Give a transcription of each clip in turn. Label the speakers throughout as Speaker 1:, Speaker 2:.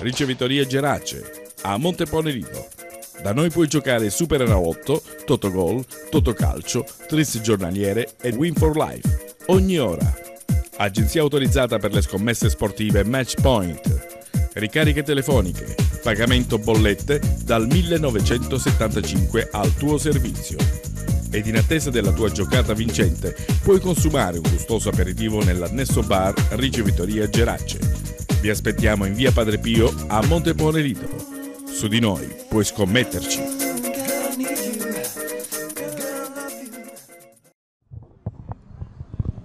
Speaker 1: Ricevitoria Gerace a Montepone Lido. Da noi puoi giocare Super Enalotto, Totogol, Totocalcio, Tris giornaliere e Win for Life ogni ora. Agenzia autorizzata per le scommesse sportive Match Point. Ricariche telefoniche, pagamento bollette dal 1975 al tuo servizio. Ed in attesa della tua giocata vincente puoi consumare un gustoso aperitivo nell'annesso bar Ricevitoria Gerace. Vi aspettiamo in via Padre Pio a Montepone Lido. Su di noi puoi scommetterci.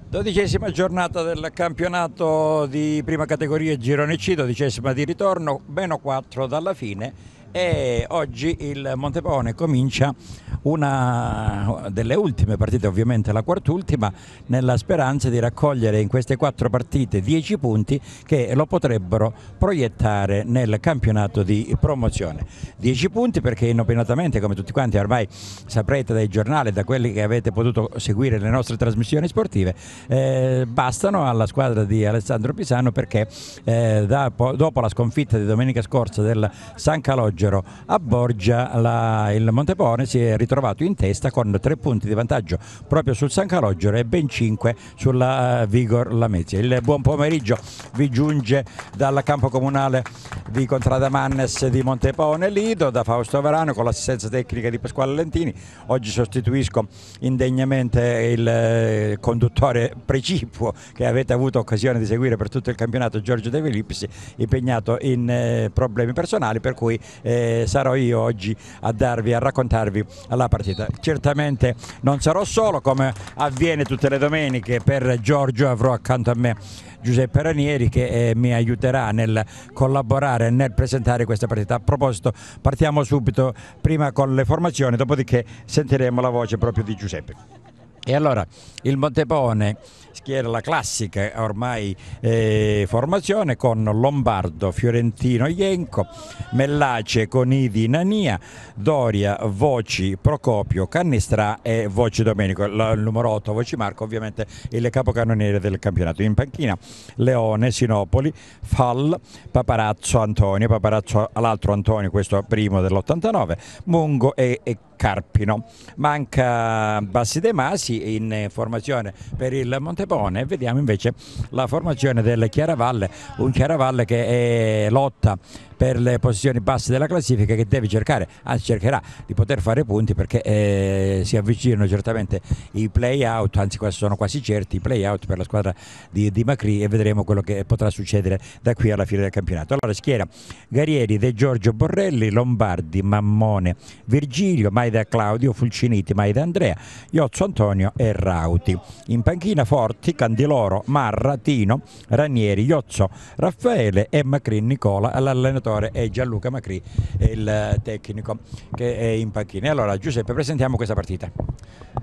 Speaker 2: Dodicesima giornata del campionato di prima categoria Girone C, dodicesima di ritorno, meno 4 dalla fine e oggi il Montepone comincia una delle ultime partite, ovviamente la quartultima, nella speranza di raccogliere in queste quattro partite 10 punti che lo potrebbero proiettare nel campionato di promozione. 10 punti perché inopinatamente, come tutti quanti ormai saprete dai giornali, da quelli che avete potuto seguire le nostre trasmissioni sportive, eh, bastano alla squadra di Alessandro Pisano perché eh, dopo la sconfitta di domenica scorsa del San Calogero a Borgia la, il Montepone si è ritrovato in testa con tre punti di vantaggio proprio sul San Calogero e ben cinque sulla uh, Vigor Lamezia. Il buon pomeriggio vi giunge dal campo comunale di Contrada Mannes di Montepone Lido da Fausto Verano con l'assistenza tecnica di Pasquale Lentini. Oggi sostituisco indegnamente il eh, conduttore precipuo che avete avuto occasione di seguire per tutto il campionato Giorgio De Filippi impegnato in eh, problemi personali per cui eh, sarò io oggi a darvi a raccontarvi la partita. Certamente non sarò solo come avviene tutte le domeniche per Giorgio avrò accanto a me Giuseppe Ranieri che eh, mi aiuterà nel collaborare nel presentare questa partita. A proposito, partiamo subito prima con le formazioni, dopodiché sentiremo la voce proprio di Giuseppe. E allora il Montepone schiera la classica ormai eh, formazione con Lombardo, Fiorentino, Ienco, Mellace, Conidi, Nania, Doria, Voci, Procopio, Cannistra e Voci Domenico, il numero 8 Voci Marco ovviamente il capocannoniere del campionato. In panchina Leone, Sinopoli, Fall, Paparazzo, Antonio, Paparazzo l'altro Antonio, questo primo dell'89, Mungo e, e Carpino. Manca Bassi De Masi in formazione per il Montepone vediamo invece la formazione del Chiaravalle, un Chiaravalle che è lotta per le posizioni basse della classifica che deve cercare, anzi cercherà di poter fare punti perché eh, si avvicinano certamente i play out, anzi sono quasi certi i play out per la squadra di, di Macri e vedremo quello che potrà succedere da qui alla fine del campionato. Allora schiera Garieri, De Giorgio Borrelli, Lombardi, Mammone, Virgilio, Maida Claudio, Fulciniti, Maida Andrea, Iozzo Antonio e Rauti. In panchina Forti, Candiloro, Marra, Tino, Ranieri, Iozzo, Raffaele e Macri Nicola all'allenatore direttore e Gianluca Macri il tecnico che è in panchina. Allora Giuseppe presentiamo questa partita.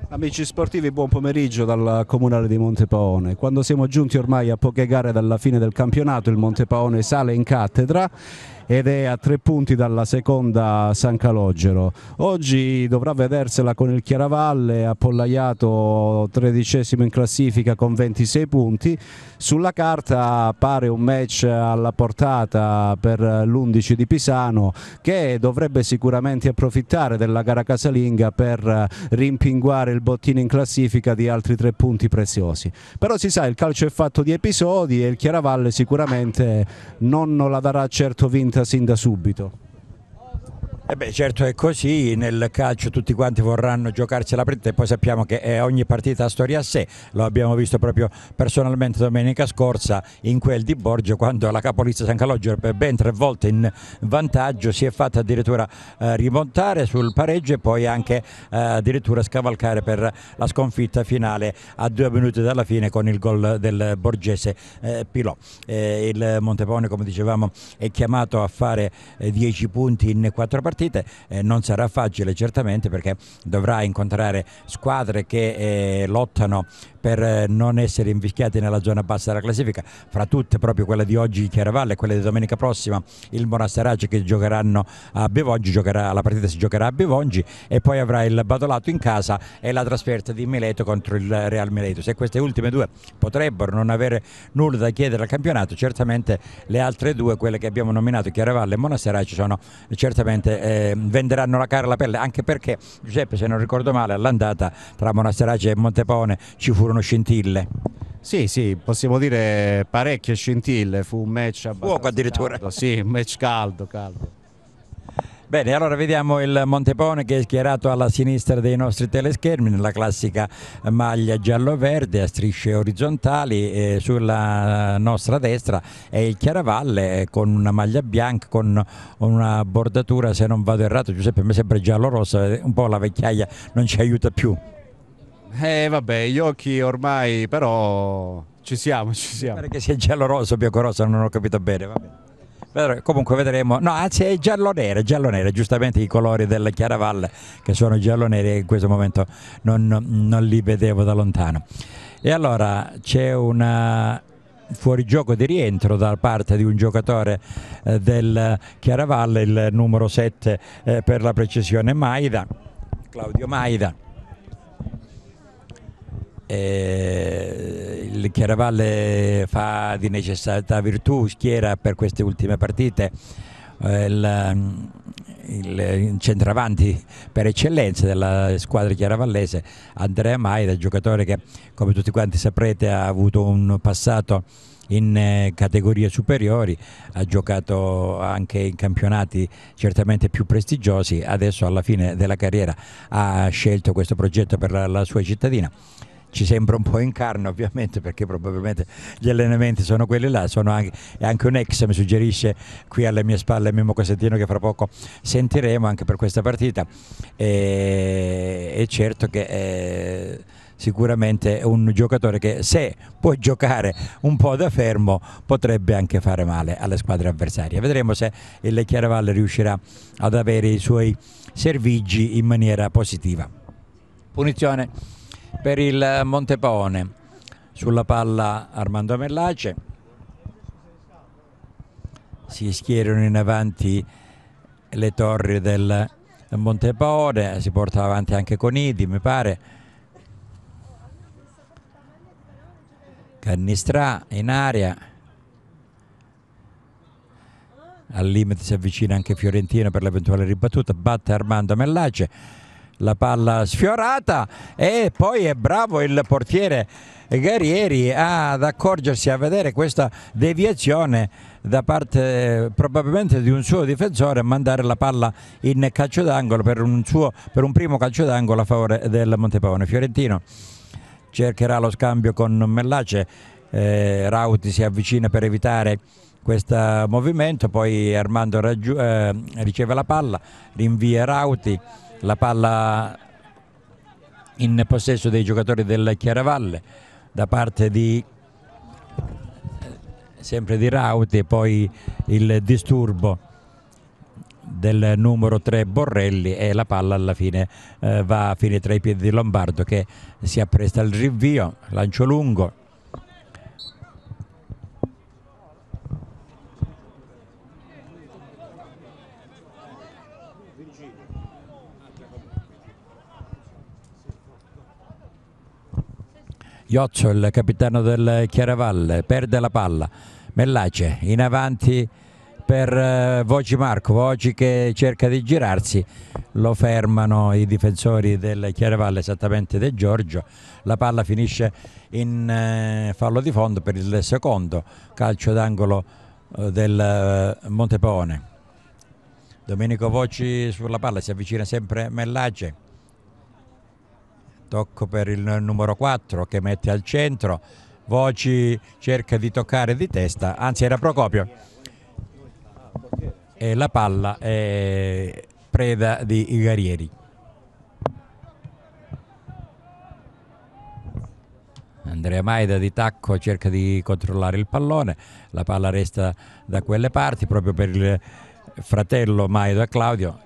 Speaker 3: Amici sportivi, buon pomeriggio dal Comunale di Montepaone. Quando siamo giunti ormai a poche gare dalla fine del campionato, il Montepaone sale in cattedra ed è a tre punti dalla seconda San Calogero. Oggi dovrà vedersela con il Chiaravalle, appollaiato tredicesimo in classifica con 26 punti. Sulla carta pare un match alla portata per l'11 di Pisano che dovrebbe sicuramente approfittare della gara casalinga per rimpinguare il bottino in classifica di altri tre punti preziosi. Però si sa, il calcio è fatto di episodi e il Chiaravalle sicuramente non la darà certo vinta sin da subito.
Speaker 2: Eh beh, certo è così, nel calcio tutti quanti vorranno giocarsi la partita e poi sappiamo che ogni partita ha storia a sé, lo abbiamo visto proprio personalmente domenica scorsa in quel di Borgio quando la capolizza San Calogero per ben tre volte in vantaggio si è fatta addirittura eh, rimontare sul pareggio e poi anche eh, addirittura scavalcare per la sconfitta finale a due minuti dalla fine con il gol del borgese eh, Pilò. Eh, il Montepone come dicevamo è chiamato a fare 10 eh, punti in quattro partite partite eh, non sarà facile certamente perché dovrà incontrare squadre che eh, lottano per eh, non essere invischiati nella zona bassa della classifica, fra tutte proprio quella di oggi Chiaravalle e quella di domenica prossima il Monasterace che giocheranno a Bevongi, giocherà, la partita si giocherà a Bevongi e poi avrà il Badolato in casa e la trasferta di Mileto contro il Real Mileto. Se queste ultime due potrebbero non avere nulla da chiedere al campionato, certamente le altre due, quelle che abbiamo nominato Chiaravalle e Monasterace, sono, certamente eh, venderanno la cara la pelle, anche perché Giuseppe se non ricordo male all'andata tra Monasterace e Montepone ci furono scintille.
Speaker 3: Sì, sì, possiamo dire parecchie scintille, fu un match abbastanza
Speaker 2: Fuoco addirittura.
Speaker 3: caldo, sì, un match caldo, caldo.
Speaker 2: Bene, allora vediamo il Montepone che è schierato alla sinistra dei nostri teleschermi nella classica maglia giallo-verde a strisce orizzontali e sulla nostra destra è il Chiaravalle con una maglia bianca con una bordatura se non vado errato Giuseppe mi sembra giallo-rossa un po' la vecchiaia non ci aiuta più
Speaker 3: Eh vabbè, gli occhi ormai però ci siamo, ci siamo.
Speaker 2: Pare che sia giallo-rosso o bianco-rosso non ho capito bene va bene. Vedremo- Comunque vedremo, no anzi è giallo-nero, giallo-nero, giustamente i colori del Chiaravalle che sono giallo-neri e in questo momento non, non li vedevo da lontano. E allora c'è una fuorigioco di rientro da parte di un giocatore eh, del Chiaravalle, il numero 7 eh, per la precisione Maida, Claudio Maida. Eh, il Chiaravalle fa di necessità virtù, schiera per queste ultime partite. Eh, il, il centravanti per eccellenza della squadra chiaravallese Andrea Maida, giocatore che come tutti quanti saprete ha avuto un passato in eh, categorie superiori, ha giocato anche in campionati certamente più prestigiosi, adesso alla fine della carriera ha scelto questo progetto per la sua cittadina ci sembra un po' in carne ovviamente perché probabilmente gli allenamenti sono quelli là, sono anche, e anche un ex mi suggerisce qui alle mie spalle Mimo Cosettino che fra poco sentiremo anche per questa partita e, e certo che è sicuramente un giocatore che se può giocare un po' da fermo potrebbe anche fare male alle squadre avversarie. Vedremo se il Chiaravalle riuscirà ad avere i suoi servigi in maniera positiva. Punizione per il Montepone sulla palla Armando Mellace si schierano in avanti le torri del Montepone si porta avanti anche Conidi mi pare. Cannistrà in aria. Al limite si avvicina anche Fiorentino per l'eventuale ribattuta. Batte Armando Mellace la palla sfiorata e poi è bravo il portiere Guerrieri ad accorgersi a vedere questa deviazione da parte probabilmente di un suo difensore e mandare la palla in calcio d'angolo per per un primo calcio d'angolo a favore del Montepone. Fiorentino cercherà lo scambio con Mellace, eh, Rauti si avvicina per evitare questo movimento, poi Armando eh, riceve la palla, rinvia Rauti, la palla in possesso dei giocatori del Chiaravalle da parte di sempre di Rauti e poi il disturbo del numero 3 Borrelli e la palla alla fine eh, va a fine tra i piedi di Lombardo che si appresta al rinvio, lancio lungo. Iozzo, il capitano del Chiaravalle, perde la palla. Mellace in avanti per eh, Voci Marco, Voci che cerca di girarsi, lo fermano i difensori del Chiaravalle, esattamente De Giorgio. La palla finisce in eh, fallo di fondo per il secondo calcio d'angolo eh, del Montepone. Domenico Voci sulla palla si avvicina sempre Mellace. Tocco per il numero 4 che mette al centro. Voci cerca di toccare di testa, anzi era Procopio. E la palla è preda di Igarieri. Andrea Maida di tacco cerca di controllare il pallone, la palla resta da quelle parti proprio per il fratello Maida Claudio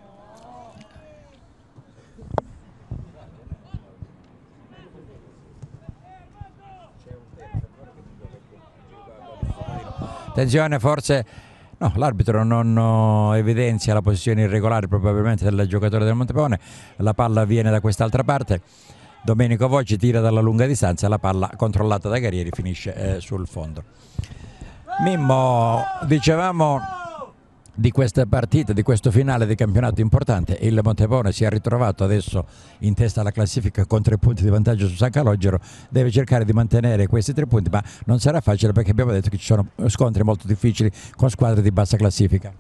Speaker 2: Attenzione, forse no, l'arbitro non evidenzia la posizione irregolare probabilmente del giocatore del Montepone, la palla viene da quest'altra parte. Domenico Voci tira dalla lunga distanza, la palla controllata da Guerrieri finisce eh, sul fondo. Mimmo, dicevamo di questa partita, di questo finale di campionato importante. Il Montepone si è ritrovato adesso in testa alla classifica con tre punti di vantaggio su San Calogero, deve cercare di mantenere questi tre punti, ma non sarà facile perché abbiamo detto che ci sono scontri molto difficili con squadre di bassa classifica.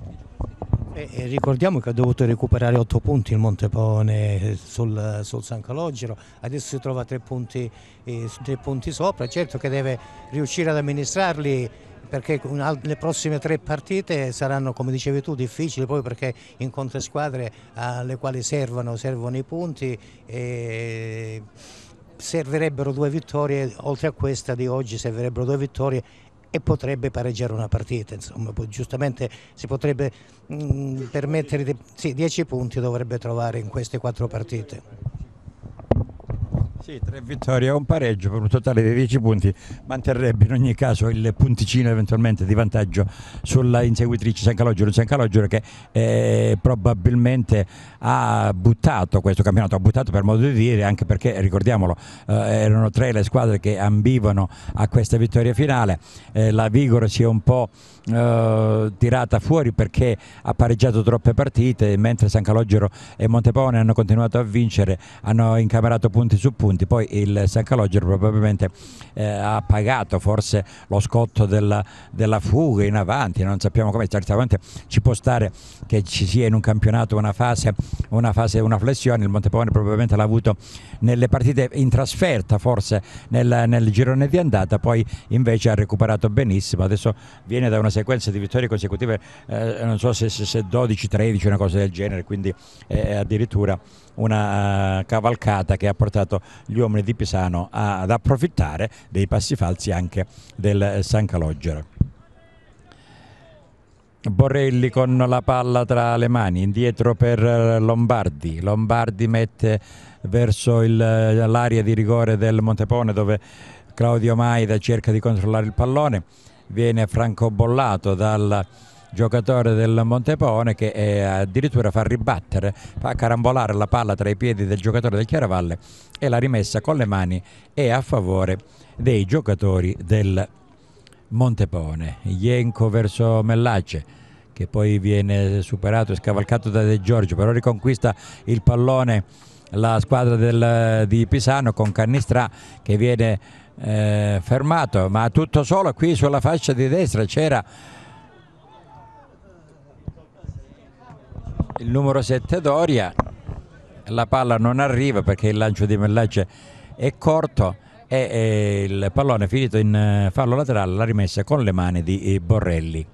Speaker 4: E, ricordiamo che ha dovuto recuperare otto punti il Montepone sul, sul San Calogero, adesso si trova tre punti, eh, punti sopra, certo che deve riuscire ad amministrarli perché le prossime tre partite saranno, come dicevi tu, difficili poi perché incontra squadre alle quali servono, servono i punti e servirebbero due vittorie, oltre a questa di oggi servirebbero due vittorie e potrebbe pareggiare una partita, insomma, giustamente si potrebbe mh, permettere, di, sì, 10 punti dovrebbe trovare in queste quattro partite.
Speaker 2: Sì, tre vittorie e un pareggio per un totale di 10 punti. Manterrebbe in ogni caso il punticino eventualmente di vantaggio sulla inseguitrice San Calogero, San Calogero che eh, probabilmente ha buttato questo campionato, ha buttato per modo di dire anche perché ricordiamolo eh, erano tre le squadre che ambivano a questa vittoria finale, eh, la Vigoro si è un po' eh, tirata fuori perché ha pareggiato troppe partite mentre San Calogero e Montepone hanno continuato a vincere, hanno incamerato punti su punti, poi il San Calogero probabilmente eh, ha pagato forse lo scotto della, della, fuga in avanti, non sappiamo come, certamente ci può stare che ci sia in un campionato una fase, una, fase, una flessione, il Montepone probabilmente l'ha avuto nelle partite in trasferta forse nel, nel girone di andata, poi invece ha recuperato benissimo, adesso viene da una sequenza di vittorie consecutive, eh, non so se, se, se 12-13, una cosa del genere, quindi è addirittura una uh, cavalcata che ha portato gli uomini di Pisano a, ad approfittare dei passi falsi anche del San Calogero. Borrelli con la palla tra le mani, indietro per Lombardi, Lombardi mette verso l'area di rigore del Montepone dove Claudio Maida cerca di controllare il pallone, viene francobollato dal giocatore del Montepone che eh, addirittura fa ribattere, fa carambolare la palla tra i piedi del giocatore del Chiaravalle e la rimessa con le mani è a favore dei giocatori del Montepone. Ienco verso Mellace che poi viene superato e scavalcato da De Giorgio, però riconquista il pallone la squadra del, di Pisano con Cannistrà che viene eh, fermato, ma tutto solo qui sulla fascia di destra c'era il numero 7 Doria, la palla non arriva perché il lancio di Mellace è corto e, e il pallone finito in eh, fallo laterale, la rimessa con le mani di Borrelli.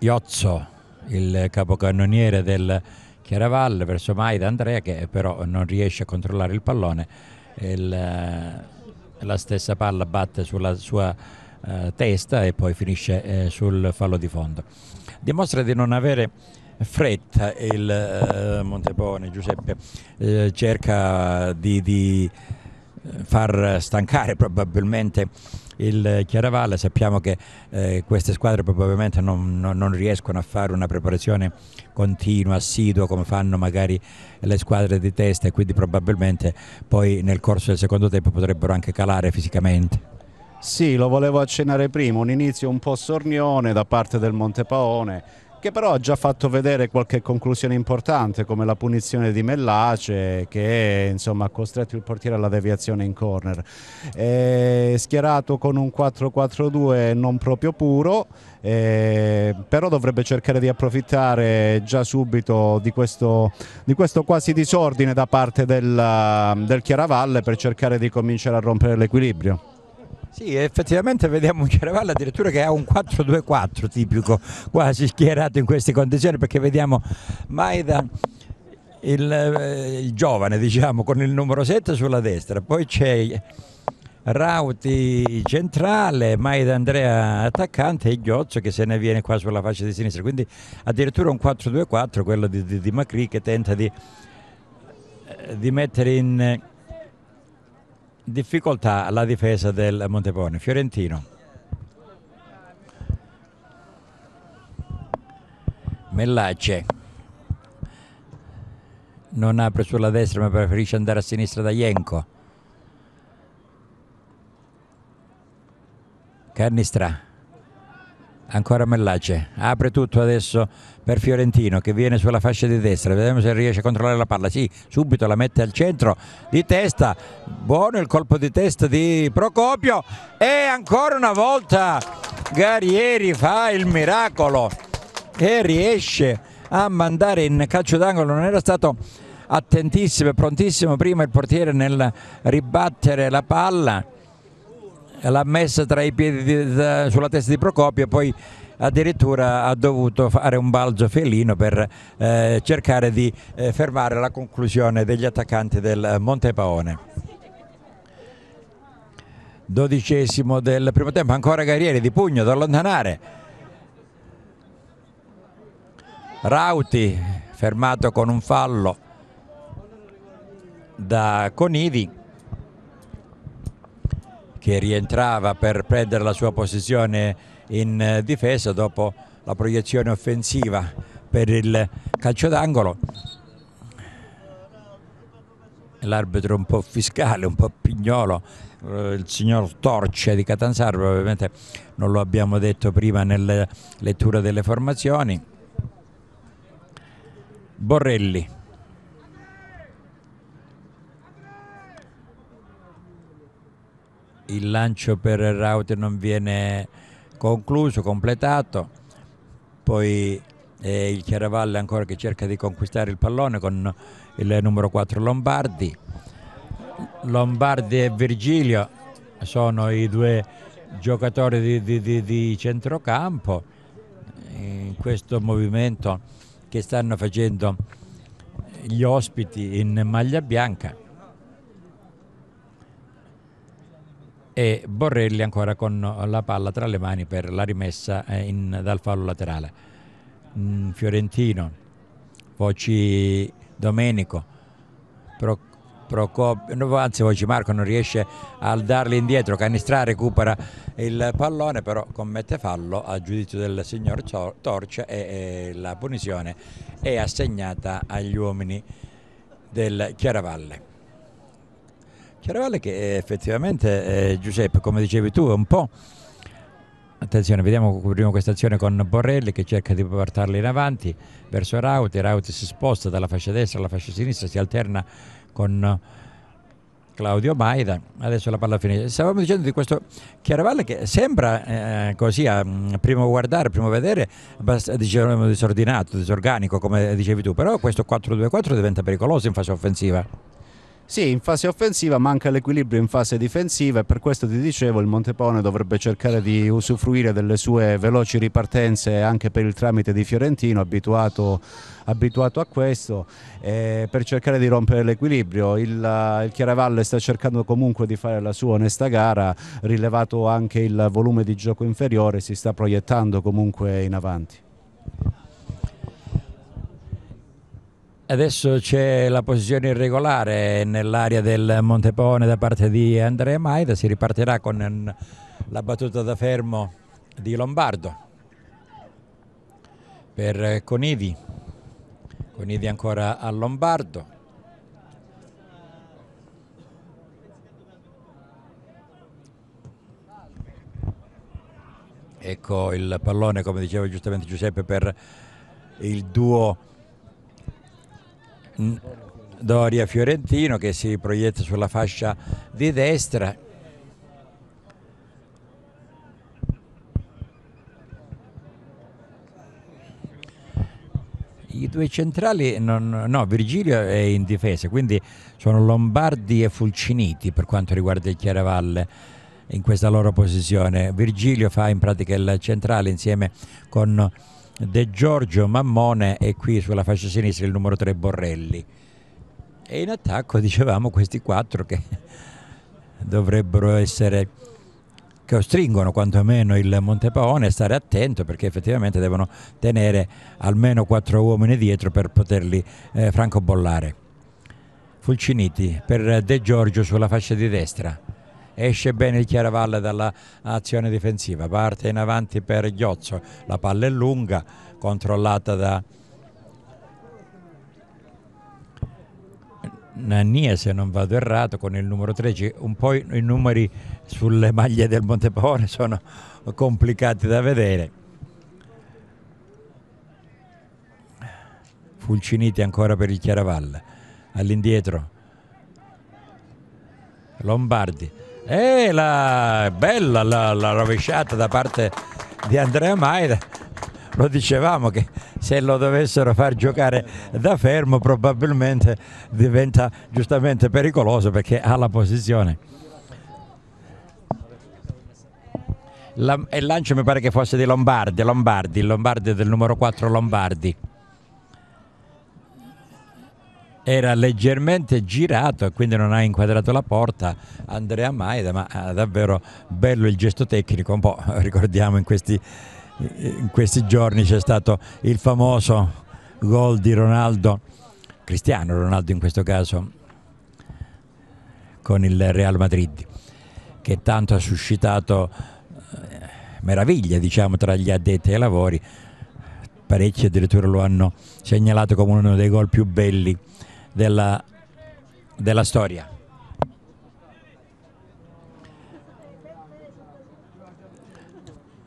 Speaker 2: Iozzo, il capocannoniere del Chiaravalle verso Maida Andrea che però non riesce a controllare il pallone. Il, eh, la stessa palla batte sulla sua uh, testa e poi finisce eh, sul fallo di fondo. Dimostra di non avere fretta il uh, Montepone Giuseppe uh, cerca di, di far stancare probabilmente il Chiaravalle, sappiamo che eh, queste squadre probabilmente non, non, non, riescono a fare una preparazione continua, assidua come fanno magari le squadre di testa e quindi probabilmente poi nel corso del secondo tempo potrebbero anche calare fisicamente.
Speaker 3: Sì, lo volevo accennare prima, un inizio un po' sornione da parte del Montepaone che però ha già fatto vedere qualche conclusione importante come la punizione di Mellace che insomma, ha costretto il portiere alla deviazione in corner. È schierato con un 4-4-2 non proprio puro, eh, però dovrebbe cercare di approfittare già subito di questo, di questo quasi disordine da parte del, del Chiaravalle per cercare di cominciare a rompere l'equilibrio.
Speaker 2: Sì, effettivamente vediamo un Chiaravalle addirittura che ha un 4-2-4 tipico, quasi schierato in queste condizioni perché vediamo Maida il, eh, il, giovane diciamo con il numero 7 sulla destra, poi c'è Rauti centrale, Maida Andrea attaccante e Ghiozzo che se ne viene qua sulla faccia di sinistra, quindi addirittura un 4-2-4 quello di, di, di Macri che tenta di, eh, di mettere in difficoltà la difesa del Montepone. Fiorentino. Mellace non apre sulla destra ma preferisce andare a sinistra da Ienco. Cannistra. Ancora Mellace. Apre tutto adesso per Fiorentino che viene sulla fascia di destra. Vediamo se riesce a controllare la palla. Sì, subito la mette al centro di testa. Buono il colpo di testa di Procopio. E ancora una volta Garieri fa il miracolo e riesce a mandare in calcio d'angolo. Non era stato attentissimo e prontissimo prima il portiere nel ribattere la palla l'ha messa tra i piedi di, da, sulla testa di Procopio e poi addirittura ha dovuto fare un balzo felino per eh, cercare di eh, fermare la conclusione degli attaccanti del Montepaone. Dodicesimo del primo tempo, ancora Guerrieri di pugno da allontanare. Rauti fermato con un fallo da Conivi che rientrava per prendere la sua posizione in eh, difesa dopo la proiezione offensiva per il calcio d'angolo. L'arbitro un po' fiscale, un po' pignolo, eh, il signor Torce di Catanzaro, probabilmente non lo abbiamo detto prima nella lettura delle formazioni. Borrelli il lancio per Rauter non viene concluso, completato, poi è il Chiaravalle ancora che cerca di conquistare il pallone con il numero 4 Lombardi. Lombardi e Virgilio sono i due giocatori di, di, di, di centrocampo in questo movimento che stanno facendo gli ospiti in maglia bianca. E Borrelli ancora con la palla tra le mani per la rimessa eh, in, dal fallo laterale. Mm, Fiorentino, Voci Domenico, Pro, Procopio, anzi Voci Marco non riesce a darli indietro, Canistra recupera il pallone però commette fallo a giudizio del signor Torcia e, e la punizione è assegnata agli uomini del Chiaravalle. Chiaravalle che effettivamente, eh, Giuseppe, come dicevi tu, è un po'... Attenzione, vediamo prima questa azione con Borrelli che cerca di portarla in avanti verso Rauti, Rauti si sposta dalla fascia destra alla fascia sinistra, si alterna con Claudio Maida, adesso la palla finisce. Stavamo dicendo di questo Chiaravalle che sembra eh, così a primo guardare, a primo vedere, dicevamo disordinato, disorganico come dicevi tu, però questo 4-2-4 diventa pericoloso in fase offensiva.
Speaker 3: Sì, in fase offensiva manca l'equilibrio in fase difensiva e per questo ti dicevo il Montepone dovrebbe cercare di usufruire delle sue veloci ripartenze anche per il tramite di Fiorentino, abituato, abituato a questo, eh, per cercare di rompere l'equilibrio. Il, il Chiaravalle sta cercando comunque di fare la sua onesta gara, rilevato anche il volume di gioco inferiore, si sta proiettando comunque in avanti.
Speaker 2: Adesso c'è la posizione irregolare nell'area del Montepone da parte di Andrea Maida, si ripartirà con la battuta da fermo di Lombardo. Per Conidi, Conidi ancora a Lombardo. Ecco il pallone, come diceva giustamente Giuseppe, per il duo Doria Fiorentino che si proietta sulla fascia di destra. I due centrali, non, no, Virgilio è in difesa, quindi sono Lombardi e Fulciniti per quanto riguarda il Chiaravalle in questa loro posizione. Virgilio fa in pratica il centrale insieme con De Giorgio Mammone e qui sulla fascia sinistra il numero 3 Borrelli. E in attacco dicevamo questi quattro che dovrebbero essere che ostringono quantomeno il Montepaone a stare attento perché effettivamente devono tenere almeno quattro uomini dietro per poterli eh, francobollare. Fulciniti per De Giorgio sulla fascia di destra. Esce bene il Chiaravalle dall'azione difensiva, parte in avanti per Ghiozzo, la palla è lunga, controllata da Nannia se non vado errato con il numero 13 un po' i, numeri sulle maglie del Montepone sono complicati da vedere. Fulciniti ancora per il Chiaravalle. All'indietro. Lombardi e la bella la, la rovesciata da parte di Andrea Maida lo dicevamo che se lo dovessero far giocare da fermo probabilmente diventa giustamente pericoloso perché ha la posizione. La, il lancio mi pare che fosse di Lombardi, Lombardi, Lombardi del numero 4 Lombardi. Era leggermente girato e quindi non ha inquadrato la porta Andrea Maida, ma davvero bello il gesto tecnico, un po' ricordiamo in questi in questi giorni c'è stato il famoso gol di Ronaldo, Cristiano Ronaldo in questo caso, con il Real Madrid, che tanto ha suscitato eh, meraviglia diciamo, tra gli addetti ai lavori. Parecchi addirittura lo hanno segnalato come uno dei gol più belli della, della storia.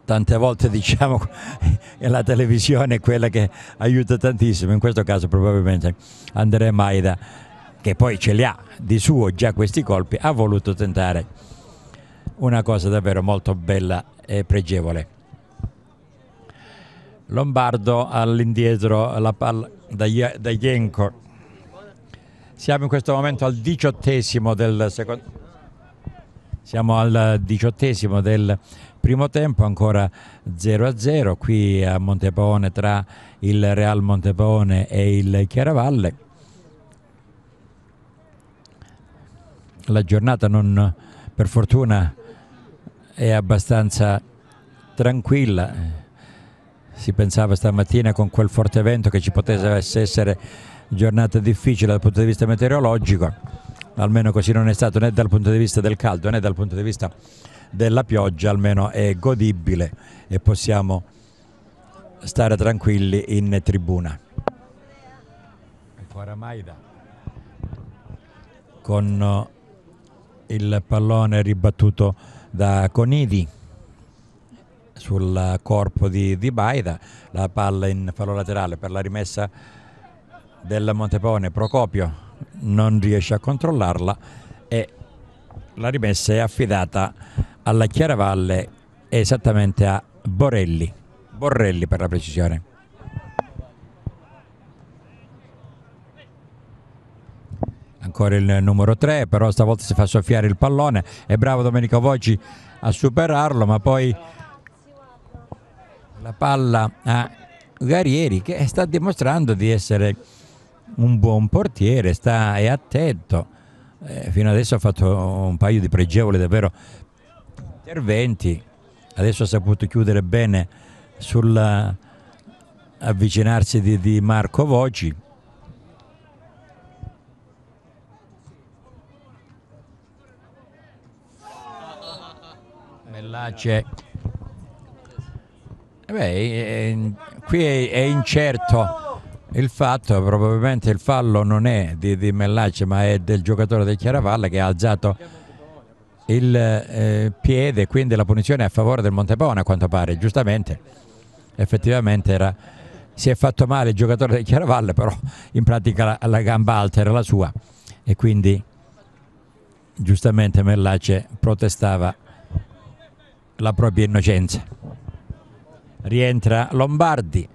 Speaker 2: tante volte diciamo che la televisione è quella che aiuta tantissimo, in questo caso probabilmente Andrea Maida, che poi ce li ha di suo già questi colpi, ha voluto tentare una cosa davvero molto bella e pregevole. Lombardo all'indietro la palla da, da Jenko. Siamo in questo momento al diciottesimo del secondo siamo al diciottesimo del primo tempo, ancora 0-0 qui a Montepone tra il Real Montepone e il Chiaravalle. La giornata non, per fortuna è abbastanza tranquilla. Si pensava stamattina con quel forte vento che ci potesse essere giornata difficile dal punto di vista meteorologico almeno così non è stato né dal punto di vista del caldo né dal punto di vista della pioggia, almeno è godibile e possiamo stare tranquilli in tribuna. Ancora Maida con il pallone ribattuto da Conidi sul corpo di, di Baida, la palla in fallo laterale per la rimessa del Montepone, Procopio non riesce a controllarla e la rimessa è affidata alla Chiaravalle esattamente a Borelli, Borrelli per la precisione. Ancora il numero 3, però stavolta si fa soffiare il pallone, è bravo Domenico Voci a superarlo, ma poi la palla a Garieri che sta dimostrando di essere un buon portiere, sta, è attento. Eh, fino adesso ha fatto un paio di pregevoli davvero interventi, adesso ha saputo chiudere bene sull'avvicinarsi di, di Marco Voci. Mellace. Beh, qui è, è incerto il fatto, probabilmente il fallo non è di, di Mellace ma è del giocatore del Chiaravalle che ha alzato il eh, piede, quindi la punizione è a favore del Montepone a quanto pare, giustamente, effettivamente era, si è fatto male il giocatore del Chiaravalle, però in pratica la, la gamba alta era la sua. E quindi giustamente Mellace protestava la propria innocenza. Rientra Lombardi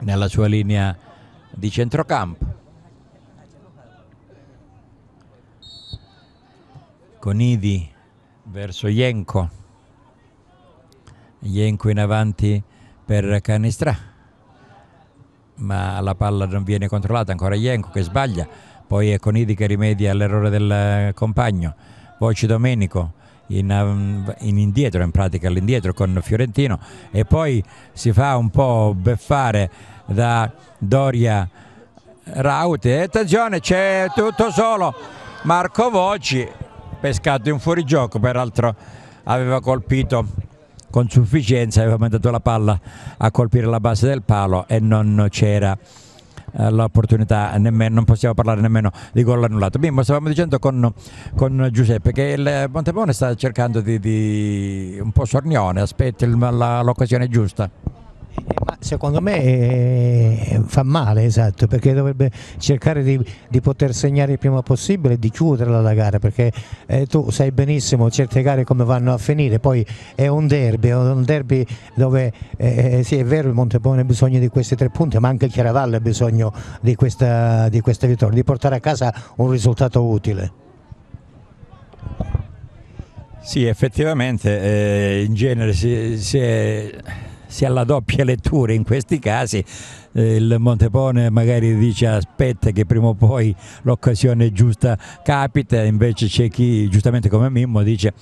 Speaker 2: nella sua linea di centrocampo. Conidi verso Jenko. Jenko in avanti per Canistra. Ma la palla non viene controllata, ancora Jenko che sbaglia, poi è Conidi che rimedia all'errore del compagno. Voci Domenico in, um, in, indietro, in pratica all'indietro con Fiorentino e poi si fa un po' beffare da Doria Rauti, attenzione c'è tutto solo. Marco Voci, pescato in fuorigioco, peraltro aveva colpito con sufficienza, aveva mandato la palla a colpire la base del palo e non c'era l'opportunità, nemmeno, non possiamo parlare nemmeno di gol annullato. Bimbo, stavamo dicendo con, con Giuseppe che il Montepone sta cercando di, di un po' sornione, aspetta l'occasione giusta.
Speaker 4: Ma secondo me eh, fa male, esatto, perché dovrebbe cercare di, di, poter segnare il prima possibile e di chiuderla la gara, perché eh, tu sai benissimo certe gare come vanno a finire, poi è un derby, è un derby dove eh, eh sì è vero il Montepone ha bisogno di questi tre punti, ma anche il Chiaravalle ha bisogno di questa, di questa vittoria, di portare a casa un risultato utile.
Speaker 2: Sì, effettivamente eh, in genere si, si è si ha la doppia lettura in questi casi. Eh, il Montepone magari dice aspetta che prima o poi l'occasione giusta capita, invece c'è chi giustamente come Mimmo dice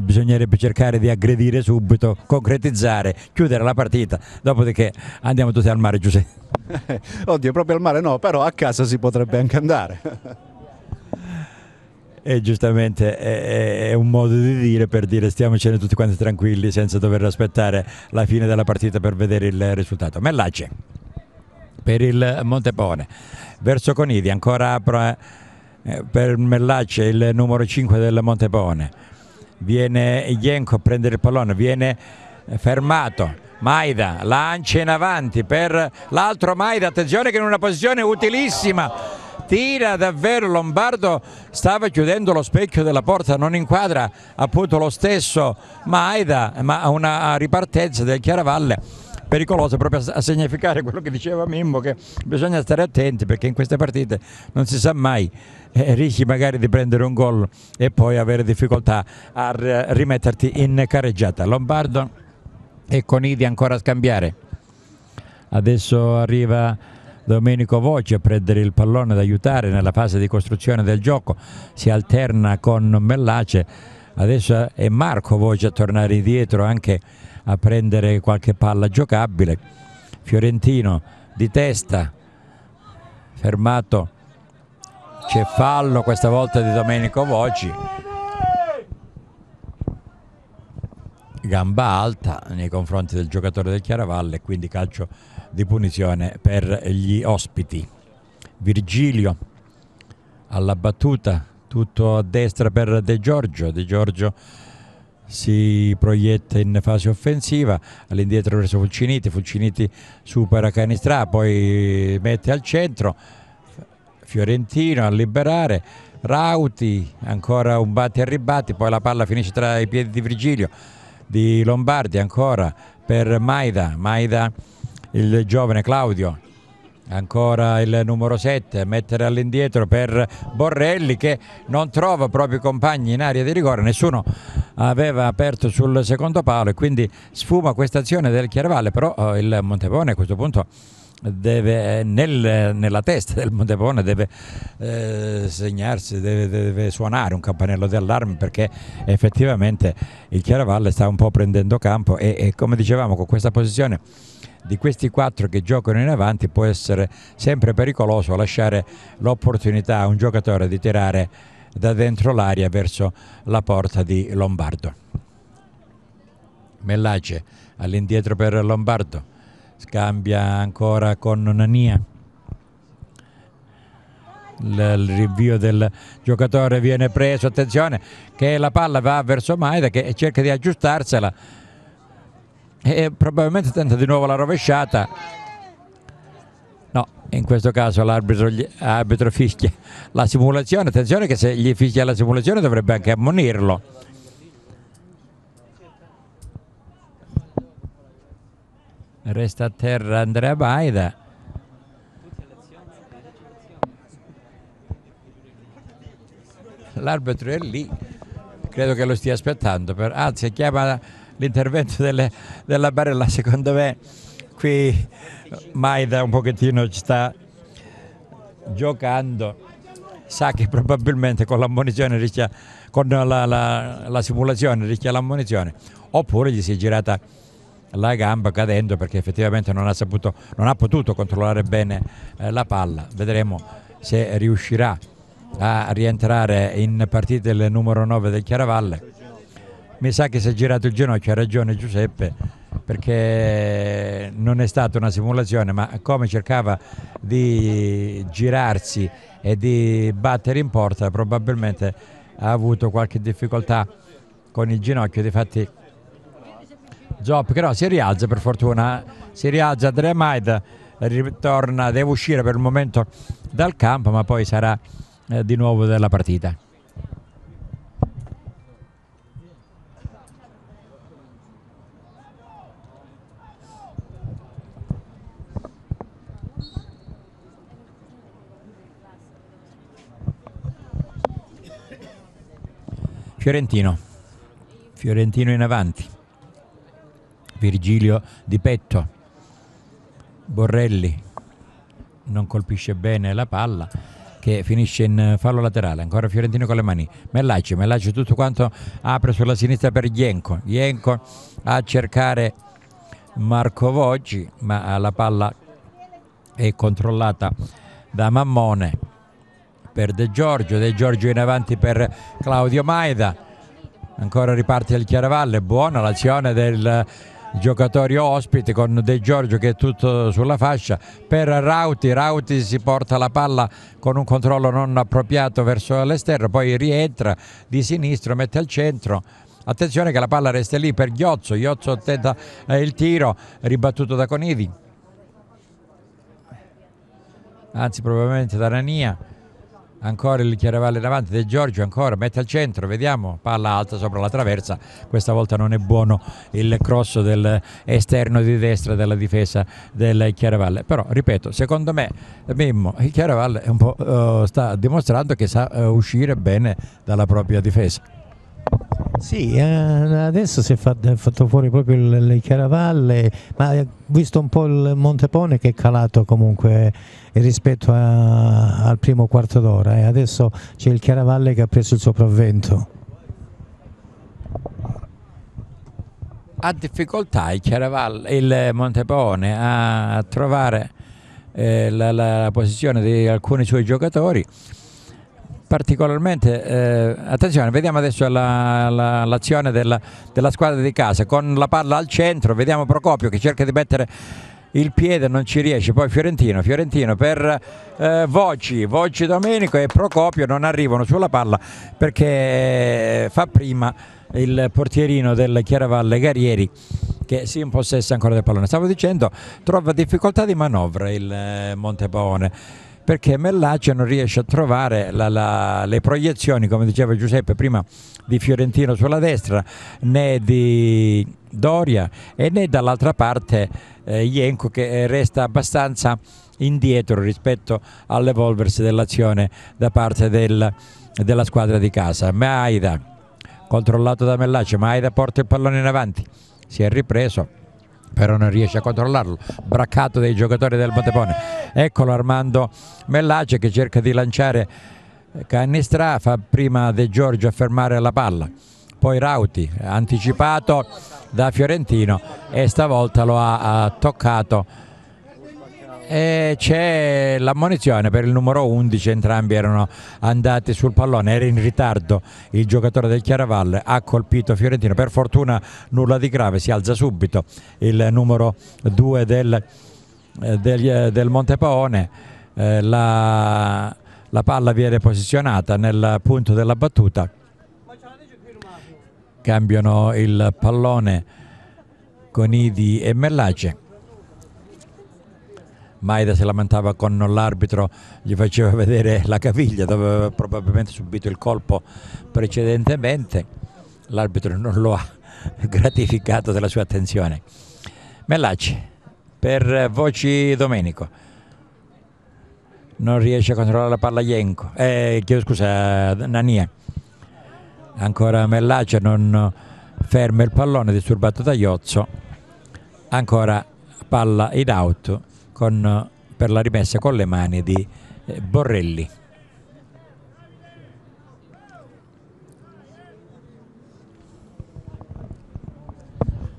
Speaker 2: bisognerebbe cercare di aggredire subito, concretizzare, chiudere la partita, dopodiché andiamo tutti al mare Giuseppe.
Speaker 3: Oddio, proprio al mare no, però a casa si potrebbe anche andare.
Speaker 2: e giustamente è, è, un modo di dire per dire stiamocene tutti quanti tranquilli senza dover aspettare la fine della partita per vedere il risultato. Mellace per il Montepone. Verso Conidi ancora eh, per Mellace il numero 5 del Montepone. Viene Ienco a prendere il pallone viene fermato. Maida lancia in avanti per l'altro Maida attenzione che in una posizione utilissima tira davvero Lombardo stava chiudendo lo specchio della porta non inquadra appunto lo stesso Maida ma una ripartenza del Chiaravalle pericolosa proprio a significare quello che diceva Mimmo che bisogna stare attenti perché in queste partite non si sa mai eh, rischi magari di prendere un gol e poi avere difficoltà a rimetterti in carreggiata Lombardo e Conidi ancora a scambiare. Adesso arriva Domenico Voce a prendere il pallone ad aiutare nella fase di costruzione del gioco, si alterna con Mellace, adesso è Marco Voce a tornare indietro anche a prendere qualche palla giocabile, Fiorentino di testa, fermato, c'è fallo questa volta di Domenico Voci, gamba alta nei confronti del giocatore del Chiaravalle, quindi calcio di punizione per gli ospiti. Virgilio alla battuta, tutto a destra per De Giorgio, De Giorgio si proietta in fase offensiva, all'indietro verso Fulciniti, Fulciniti supera Canistra, poi mette al centro, Fiorentino a liberare, Rauti ancora un batti e ribatti, poi la palla finisce tra i piedi di Virgilio, di Lombardi ancora per Maida, Maida il giovane Claudio. Ancora il numero 7 mettere all'indietro per Borrelli che non trova proprio compagni in area di rigore. Nessuno aveva aperto sul secondo palo e quindi sfuma questa azione del Chiaravalle però eh, il Montepone a questo punto deve nel, nella testa del Montepone deve eh, segnarsi deve, deve, suonare un campanello di allarme perché effettivamente il Chiaravalle sta un po' prendendo campo e, e come dicevamo con questa posizione di questi quattro che giocano in avanti può essere sempre pericoloso lasciare l'opportunità a un giocatore di tirare da dentro l'aria verso la porta di Lombardo. Mellace all'indietro per Lombardo, scambia ancora con Nania. Il, rinvio del giocatore viene preso, attenzione che la palla va verso Maida che cerca di aggiustarsela e probabilmente tenta di nuovo la rovesciata. No in questo caso l'arbitro fischia la simulazione. Attenzione che se gli fischia la simulazione dovrebbe anche ammonirlo. Resta a terra Andrea Baida. L'arbitro è lì. Credo che lo stia aspettando per, anzi chiama l'intervento della Barella secondo me qui Maida un pochettino ci sta giocando sa che probabilmente con l'ammonizione rischia con la, la, la simulazione rischia l'ammonizione oppure gli si è girata la gamba cadendo perché effettivamente non ha, saputo, non ha potuto controllare bene eh, la palla. Vedremo se riuscirà a rientrare in partita il numero 9 del Chiaravalle. Mi sa che si è girato il ginocchio, ha ragione Giuseppe, perché non è stata una simulazione, ma come cercava di girarsi e di battere in porta, probabilmente ha avuto qualche difficoltà con il ginocchio, difatti Zop no, si rialza per fortuna, si rialza Andrea Maid, ritorna, deve uscire per il momento dal campo, ma poi sarà eh, di nuovo della partita. Fiorentino, Fiorentino in avanti, Virgilio di petto, Borrelli. Non colpisce bene la palla che finisce in fallo laterale, ancora Fiorentino con le mani, Mellaci, Mellaci tutto quanto apre sulla sinistra per Ienco, Ienco a cercare Marco Voggi, ma la palla è controllata da Mammone per De Giorgio, De Giorgio in avanti per Claudio Maida, ancora riparte il Chiaravalle, buona l'azione del giocatori ospiti con De Giorgio che è tutto sulla fascia. Per Rauti, Rauti si porta la palla con un controllo non appropriato verso l'esterno, poi rientra di sinistro, mette al centro. Attenzione che la palla resta lì per Ghiozzo, Ghiozzo tenta eh, il tiro, ribattuto da Conidi, anzi probabilmente da Rania ancora il Chiaravalle davanti, De Giorgio ancora mette al centro, vediamo, palla alta sopra la traversa, questa volta non è buono il cross dell'esterno di destra della difesa del Chiaravalle, però ripeto, secondo me Mimmo, il Chiaravalle uh, sta dimostrando che sa uh, uscire bene dalla propria difesa.
Speaker 4: Sì, eh, adesso si è fatto fuori proprio il Chiaravalle, ma visto un po' il Montepone che è calato comunque rispetto a, al primo quarto d'ora. E adesso c'è il Chiaravalle che ha preso il sopravvento.
Speaker 2: Ha difficoltà il, Chiaravalle, il Montepone a trovare eh, la, la posizione di alcuni suoi giocatori. Particolarmente, eh, attenzione, vediamo adesso la, la, l'azione della, della, squadra di casa. Con la palla al centro, vediamo Procopio che cerca di mettere il piede, non ci riesce, poi Fiorentino, Fiorentino per eh, Voci, Voci Domenico e Procopio non arrivano sulla palla perché fa prima il portierino del Chiaravalle Garieri che si impossessa ancora del pallone. Stavo dicendo, trova difficoltà di manovra il eh, Montepone perché Mellace non riesce a trovare la, la, le proiezioni, come diceva Giuseppe prima, di Fiorentino sulla destra, né di Doria e né dall'altra parte eh, Ienco che resta abbastanza indietro rispetto all'evolversi dell'azione da parte del, della squadra di casa. Maida, controllato da Mellace, Maida porta il pallone in avanti, si è ripreso però non riesce a controllarlo, braccato dai giocatori del Montepone. Eccolo Armando Mellace che cerca di lanciare Cannistra, fa prima De Giorgio a fermare la palla, poi Rauti, anticipato da Fiorentino e stavolta lo ha, ha toccato e c'è l'ammonizione per il numero 11, entrambi erano andati sul pallone, era in ritardo il giocatore del Chiaravalle, ha colpito Fiorentino, per fortuna nulla di grave, si alza subito il numero 2 del, eh, del, eh, del Montepaone, eh, la, la palla viene posizionata nel punto della battuta, cambiano il pallone con Idi e Mellace Maida si lamentava con l'arbitro, gli faceva vedere la caviglia dove aveva probabilmente subito il colpo precedentemente, l'arbitro non lo ha gratificato della sua attenzione. Mellacci per Voci Domenico. Non riesce a controllare la palla Ienco, eh, chiedo scusa Nania, ancora Mellaccia non ferma il pallone disturbato da Iozzo, ancora palla in out con, per la rimessa con le mani di eh, Borrelli.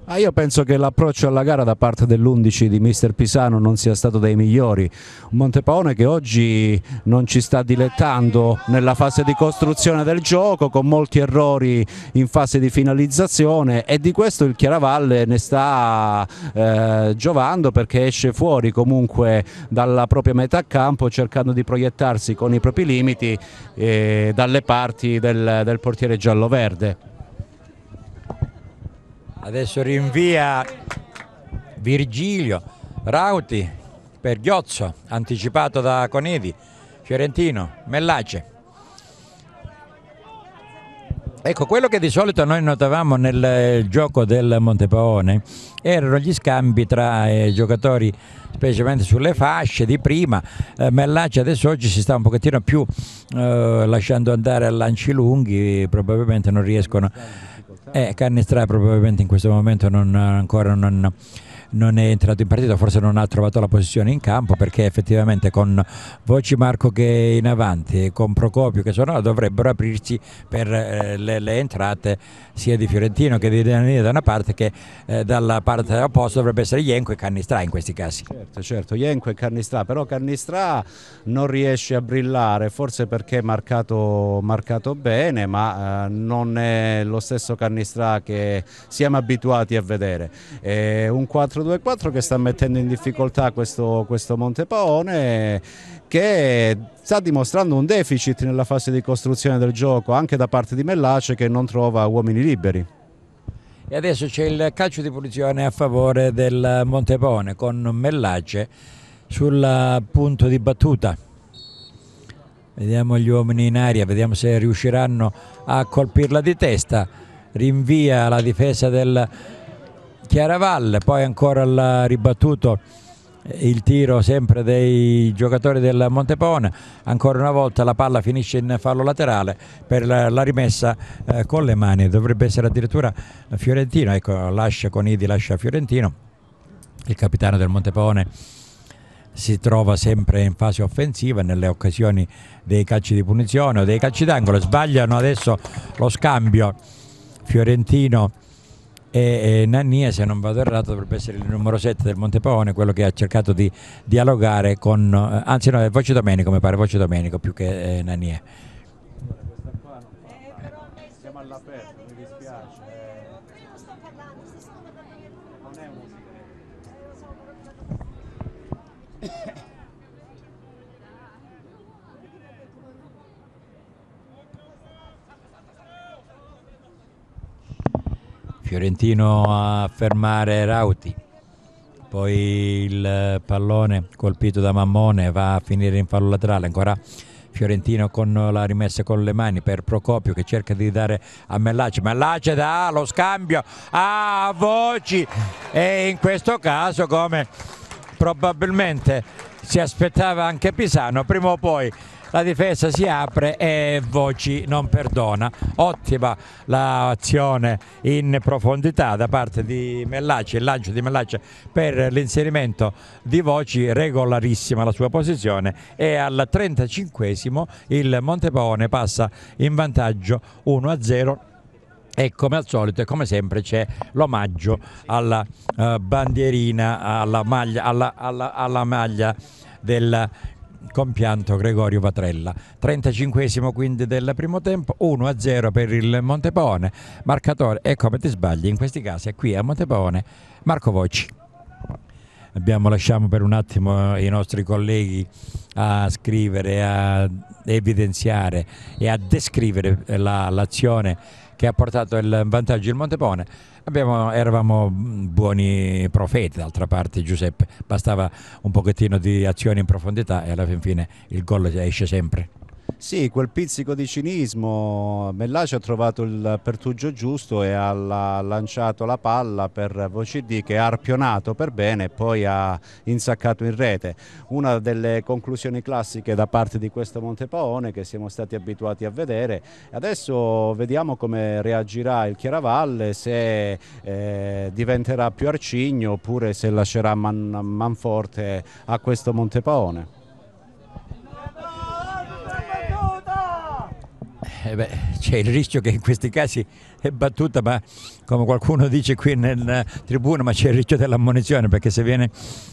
Speaker 3: Ah, io penso che l'approccio alla gara da parte dell'11 di mister Pisano non sia stato dei migliori. Un Montepaone che oggi non ci sta dilettando nella fase di costruzione del gioco, con molti errori in fase di finalizzazione e di questo il Chiaravalle ne sta eh, giovando perché esce fuori comunque dalla propria metà campo cercando di proiettarsi con i propri limiti eh, dalle parti del, del portiere giallo-verde.
Speaker 2: Adesso rinvia Virgilio Rauti per Ghiozzo, anticipato da Conedi, Fiorentino, Mellace. Ecco, quello che di solito noi notavamo nel gioco del Montepone erano gli scambi tra eh, giocatori specialmente sulle fasce di prima, eh, Mellace adesso oggi si sta un pochettino più eh, lasciando andare a lanci lunghi, probabilmente non riescono eh, Cannestra probabilmente in questo momento non, ancora non, non, è entrato in partita, forse non ha trovato la posizione in campo perché effettivamente con Voci Marco che è in avanti e con Procopio che sono dovrebbero aprirsi per eh, le, le, entrate sia di Fiorentino che di Danilo da una parte che eh, dalla parte opposta dovrebbe essere Ienco e Cannistra in questi casi.
Speaker 3: Certo, certo, Ienco e Cannistra, però Cannistra non riesce a brillare, forse perché è marcato, marcato bene, ma eh, non è lo stesso Cannistra che siamo abituati a vedere. È un 4-2-4 che sta mettendo in difficoltà questo, questo Montepaone che sta dimostrando un deficit nella fase di costruzione del gioco anche da parte di Mellace che non trova uomini liberi.
Speaker 2: E adesso c'è il calcio di punizione a favore del Montepone con Mellace sul punto di battuta. Vediamo gli uomini in aria, vediamo se riusciranno a colpirla di testa. Rinvia la difesa del Chiaravalle, poi ancora il ribattuto il tiro sempre dei giocatori del Montepone, ancora una volta la palla finisce in fallo laterale per la, la rimessa eh, con le mani, dovrebbe essere addirittura Fiorentino, ecco lascia Conidi, lascia Fiorentino, il capitano del Montepone si trova sempre in fase offensiva nelle occasioni dei calci di punizione o dei calci d'angolo, sbagliano adesso lo scambio. Fiorentino e, e Nannia se non vado errato dovrebbe essere il numero 7 del Montepone quello che ha cercato di dialogare con eh, anzi no è Voce Domenico mi pare Voce Domenico più che eh, Nannia siamo all'aperto mi dispiace non è una Fiorentino a fermare Rauti, poi il pallone colpito da Mammone va a finire in fallo laterale, ancora Fiorentino con la rimessa con le mani per Procopio che cerca di dare a Mellace, Mellace dà lo scambio a Voci e in questo caso come probabilmente si aspettava anche Pisano, prima o poi la difesa si apre e Voci non perdona. Ottima l'azione in profondità da parte di Mellaci, il lancio di Mellaci per l'inserimento di Voci, regolarissima la sua posizione e al 35 il Montepone passa in vantaggio 1-0 e come al solito e come sempre c'è l'omaggio alla uh, bandierina, alla maglia, alla, alla, alla maglia del compianto Gregorio Vatrella. 35 quindi del primo tempo, 1-0 per il Montepone, marcatore e come ti sbagli in questi casi è qui a Montepone Marco Voci. Abbiamo, lasciamo per un attimo i nostri colleghi a scrivere, a evidenziare e a descrivere l'azione la, che ha portato il vantaggio il Montepone Abbiamo, eravamo buoni profeti, d'altra parte Giuseppe, bastava un pochettino di azione in profondità e alla fin fine il gol esce sempre.
Speaker 3: Sì, quel pizzico di cinismo, Mellaci ha trovato il pertugio giusto e ha lanciato la palla per Vocidi che ha arpionato per bene e poi ha insaccato in rete. Una delle conclusioni classiche da parte di questo Montepaone che siamo stati abituati a vedere. Adesso vediamo come reagirà il Chiaravalle, se eh, diventerà più arcigno oppure se lascerà man, manforte a questo Montepaone.
Speaker 2: Eh beh, c'è il rischio che in questi casi è battuta, ma come qualcuno dice qui nel tribuna, ma c'è il rischio dell'ammonizione perché se viene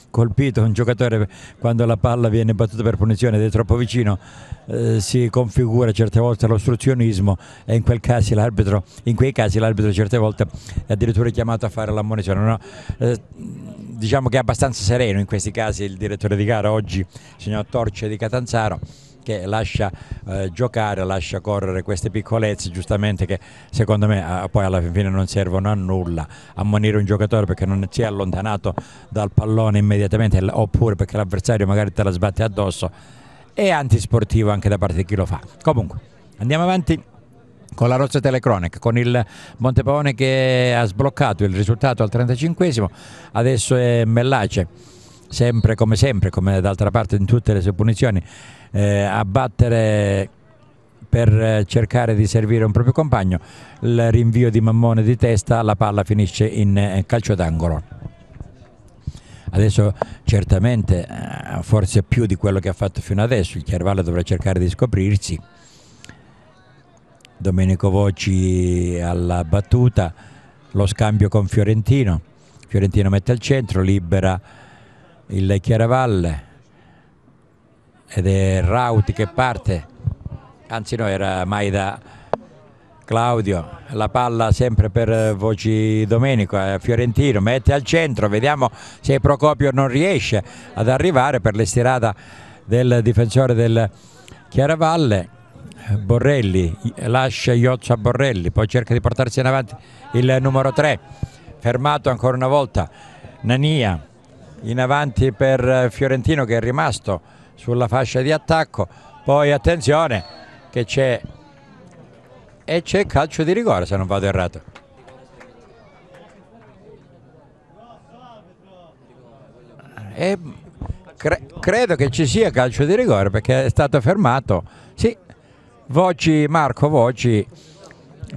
Speaker 2: colpito un giocatore quando la palla viene battuta per punizione ed è troppo vicino eh, si configura certe volte l'ostruzionismo e in, in quei casi l'arbitro certe volte è addirittura chiamato a fare l'ammonizione. No? Eh, diciamo che è abbastanza sereno in questi casi il direttore di gara oggi, signor Torce di Catanzaro che lascia eh, giocare, lascia correre queste piccolezze giustamente che secondo me eh, poi alla fine non servono a nulla, ammonire un giocatore perché non si è allontanato dal pallone immediatamente oppure perché l'avversario magari te la sbatte addosso è antisportivo anche da parte di chi lo fa. Comunque andiamo avanti con la Rozza Telecronica, con il Montepone che ha sbloccato il risultato al 35esimo, adesso è Mellace, sempre come sempre, come d'altra parte in tutte le sue punizioni, eh, a battere per cercare di servire un proprio compagno, il rinvio di Mammone di testa, la palla finisce in eh, calcio d'angolo. Adesso certamente, eh, forse più di quello che ha fatto fino adesso, il Chiarvalle dovrà cercare di scoprirsi. Domenico Voci alla battuta, lo scambio con Fiorentino, Fiorentino mette al centro, libera il Chiaravalle, ed è Rauti che parte, anzi no era Maida Claudio, la palla sempre per Voci Domenico, eh, Fiorentino mette al centro, vediamo se Procopio non riesce ad arrivare per l'estirata del difensore del Chiaravalle. Borrelli lascia Iozzo a Borrelli, poi cerca di portarsi in avanti il numero 3, fermato ancora una volta Nania in avanti per Fiorentino che è rimasto sulla fascia di attacco, poi attenzione che c'è e c'è calcio di rigore se non vado errato. E cre credo che ci sia calcio di rigore perché è stato fermato. Sì, Voci, Marco Voci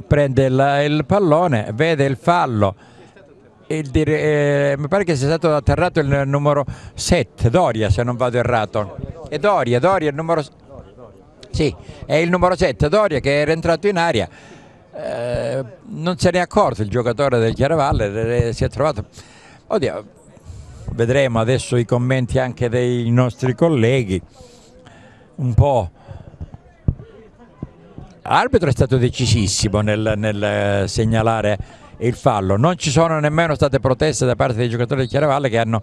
Speaker 2: prende il, il pallone, vede il fallo il, eh, mi pare che sia stato atterrato il numero 7, Doria se non vado errato. E Doria, Doria il numero Sì, è il numero 7, Doria che era entrato in aria. Eh, non se ne è accorto il giocatore del Chiaravalle, si è trovato... Oddio, vedremo adesso i commenti anche dei nostri colleghi. Un po'... L'arbitro è stato decisissimo nel, nel segnalare il fallo. Non ci sono nemmeno state proteste da parte dei giocatori di Chiaravalle che hanno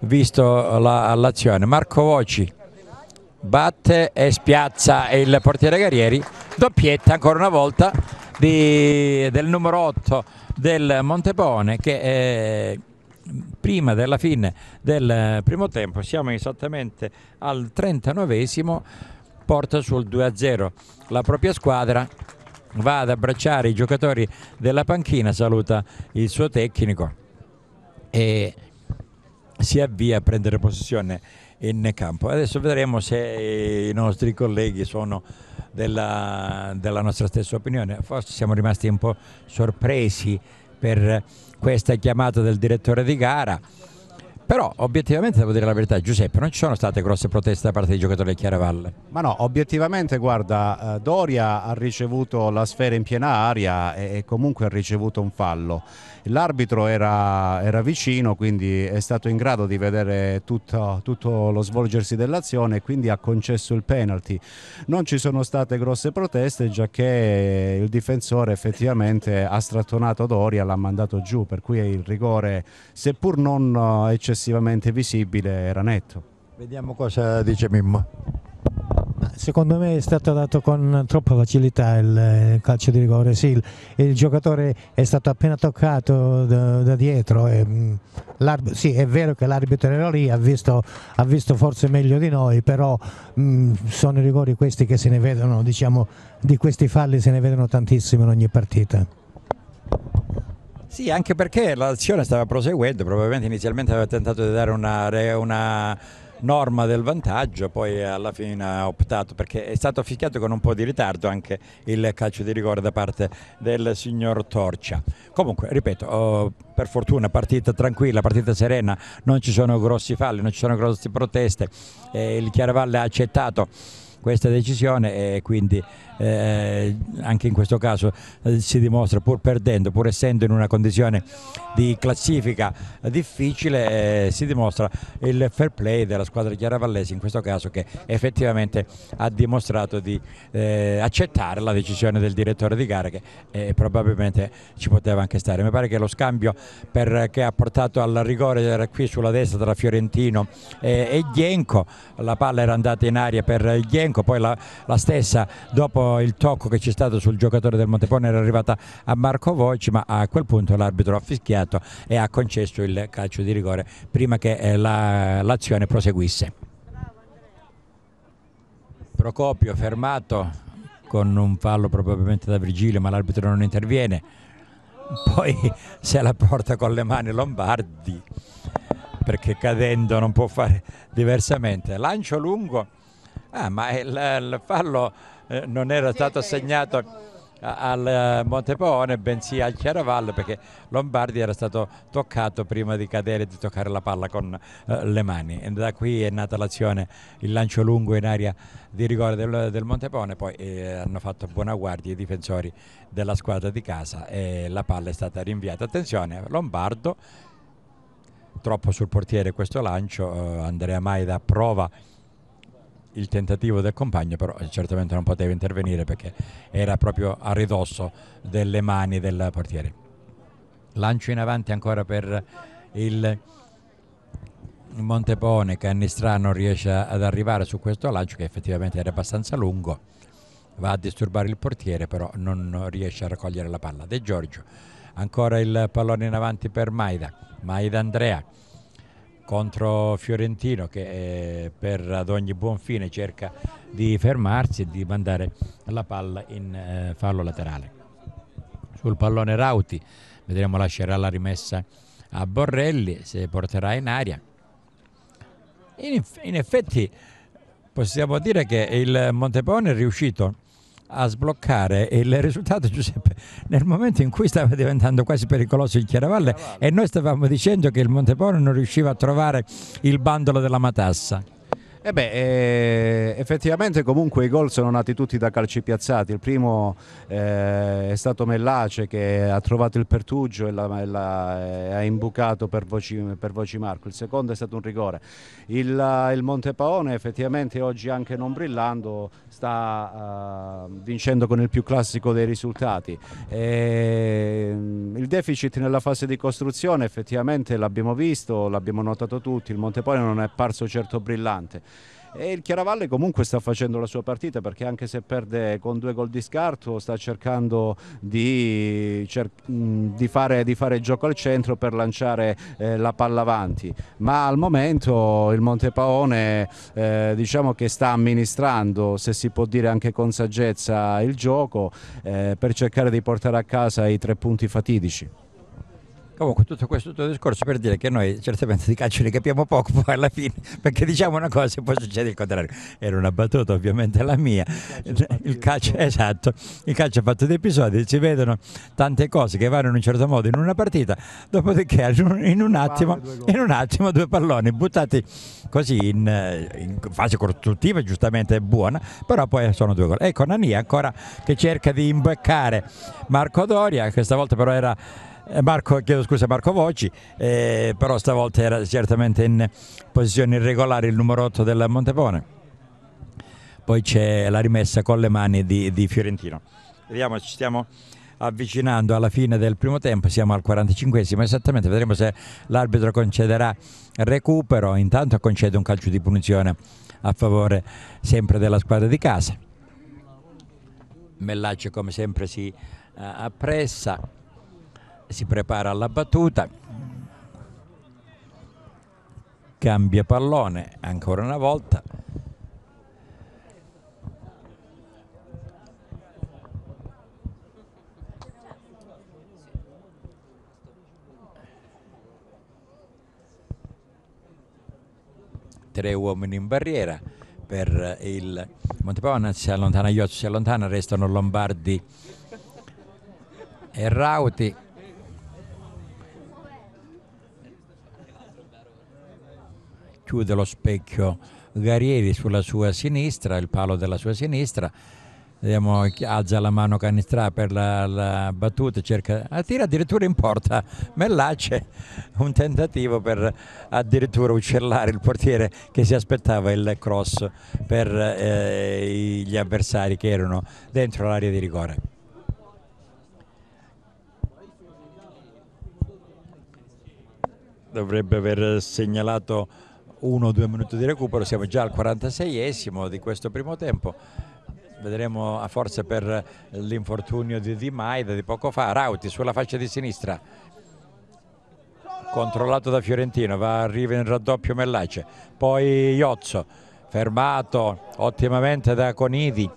Speaker 2: visto l'azione. Marco Voci batte e spiazza il portiere Guerrieri, doppietta ancora una volta di, del numero 8 del Montepone che è prima della fine del primo tempo, siamo esattamente al 39esimo, porta sul 2-0 la propria squadra va ad abbracciare i giocatori della panchina, saluta il suo tecnico e si avvia a prendere possessione in campo. Adesso vedremo se i nostri colleghi sono della, della nostra stessa opinione. Forse siamo rimasti un po' sorpresi per questa chiamata del direttore di gara però obiettivamente devo dire la verità, Giuseppe, non ci sono state grosse proteste da parte dei giocatori del Chiaravalle.
Speaker 3: Ma no, obiettivamente guarda, eh, Doria ha ricevuto la sfera in piena aria e comunque ha ricevuto un fallo. L'arbitro era, era, vicino, quindi è stato in grado di vedere tutto, tutto lo svolgersi dell'azione e quindi ha concesso il penalty. Non ci sono state grosse proteste, già che il difensore effettivamente ha strattonato Doria, l'ha mandato giù, per cui il rigore, seppur non eh, eccessivamente visibile, era netto.
Speaker 2: Vediamo cosa dice Mimmo.
Speaker 4: Secondo me è stato dato con troppa facilità il calcio di rigore, sì, il, il giocatore è stato appena toccato da, da dietro, e, mm, sì è vero che l'arbitro era lì, ha visto, ha visto, forse meglio di noi, però mh, mm, sono i rigori questi che se ne vedono, diciamo, di questi falli se ne vedono tantissimo in ogni partita.
Speaker 2: Sì, anche perché l'azione stava proseguendo, probabilmente inizialmente aveva tentato di dare una, una norma del vantaggio, poi alla fine ha optato perché è stato fischiato con un po' di ritardo anche il calcio di rigore da parte del signor Torcia. Comunque, ripeto, oh, per fortuna partita tranquilla, partita serena, non ci sono grossi falli, non ci sono grosse proteste, il Chiaravalle ha accettato questa decisione e quindi eh, anche in questo caso eh, si dimostra pur perdendo, pur essendo in una condizione di classifica difficile, eh, si dimostra il fair play della squadra chiaravallesi in questo caso che effettivamente ha dimostrato di eh, accettare la decisione del direttore di gara che eh, probabilmente ci poteva anche stare. Mi pare che lo scambio per, che ha portato al rigore qui sulla destra tra Fiorentino e, e Ghienco, la palla era andata in aria per Ghienco, poi la, la stessa dopo il tocco che c'è stato sul giocatore del Montepone era arrivata a Marco Voci, ma a quel punto l'arbitro ha fischiato e ha concesso il calcio di rigore prima che eh, la, l'azione proseguisse. Procopio fermato con un fallo probabilmente da Virgilio, ma l'arbitro non interviene. Poi se la porta con le mani Lombardi perché cadendo non può fare diversamente. Lancio lungo, ah, ma il, il fallo eh, non era stato assegnato al eh, Montepone bensì al Chiaravalle perché Lombardi era stato toccato prima di cadere e di toccare la palla con eh, le mani. E da qui è nata l'azione il lancio lungo in aria di rigore del, del Montepone poi eh, hanno fatto buona guardia i difensori della squadra di casa e la palla è stata rinviata. Attenzione Lombardo troppo sul portiere questo lancio eh, Andrea Maida prova il tentativo del compagno, però certamente non poteva intervenire perché era proprio a ridosso delle mani del portiere. Lancio in avanti ancora per il Montepone, Cannistrà non riesce ad arrivare su questo lancio che effettivamente era abbastanza lungo, va a disturbare il portiere però non riesce a raccogliere la palla. De Giorgio, ancora il pallone in avanti per Maida, Maida Andrea contro Fiorentino che eh, per ad ogni buon fine cerca di fermarsi e di mandare la palla in eh, fallo laterale. Sul pallone Rauti vedremo lascerà la rimessa a Borrelli se porterà in aria. In, in effetti possiamo dire che il Montepone è riuscito a sbloccare il risultato Giuseppe nel momento in cui stava diventando quasi pericoloso il Chiaravalle e noi stavamo dicendo che il Montepone non riusciva a trovare il bandolo della matassa.
Speaker 3: Eh beh, eh, effettivamente comunque i gol sono nati tutti da calci piazzati. Il primo eh, è stato Mellace che ha trovato il pertugio e, la, e la, eh, ha imbucato per Voci, per Voci, Marco. Il secondo è stato un rigore. Il, il Montepaone effettivamente oggi anche non brillando sta uh, vincendo con il più classico dei risultati. E, il deficit nella fase di costruzione effettivamente l'abbiamo visto, l'abbiamo notato tutti. Il Montepaone non è parso certo brillante e il Chiaravalle comunque sta facendo la sua partita perché anche se perde con due gol di scarto sta cercando di, cer di, fare, di fare, gioco al centro per lanciare eh, la palla avanti ma al momento il Montepaone eh, diciamo che sta amministrando se si può dire anche con saggezza il gioco eh, per cercare di portare a casa i tre punti fatidici.
Speaker 2: Comunque tutto questo tutto discorso per dire che noi certamente di calcio ne capiamo poco poi alla fine, perché diciamo una cosa e poi succede il contrario. Era una battuta ovviamente la mia. Il calcio, esatto, il calcio ha fatto dei episodi, si vedono tante cose che vanno in un certo modo in una partita, dopodiché in un attimo, in un attimo due palloni buttati così in, in fase costruttiva, giustamente è buona, però poi sono due gol. Ecco Nania ancora che cerca di imbeccare Marco Doria, questa volta però era Marco, chiedo scusa Marco Voci, eh, però stavolta era certamente in posizione irregolare il numero 8 del Montepone. Poi c'è la rimessa con le mani di, di Fiorentino. Vediamo, ci stiamo avvicinando alla fine del primo tempo, siamo al 45esimo esattamente, vedremo se l'arbitro concederà recupero, intanto concede un calcio di punizione a favore sempre della squadra di casa. Mellaccio come sempre si uh, appressa, si prepara alla battuta, cambia pallone ancora una volta. Tre uomini in barriera per il Montepone, si allontana Iozzo, si allontana, restano Lombardi e Rauti chiude lo specchio Garieri sulla sua sinistra, il palo della sua sinistra. Vediamo, alza la mano Canistra per la, la battuta, cerca, tira addirittura in porta Mellace, un tentativo per addirittura uccellare il portiere che si aspettava il cross per eh, gli avversari che erano dentro l'area di rigore. Dovrebbe aver segnalato uno o due minuti di recupero, siamo già al 46esimo di questo primo tempo. Vedremo forse per l'infortunio di Di Maida di poco fa, Rauti sulla faccia di sinistra, controllato da Fiorentino, va arriva in raddoppio Mellace, poi Iozzo, fermato ottimamente da Conidi,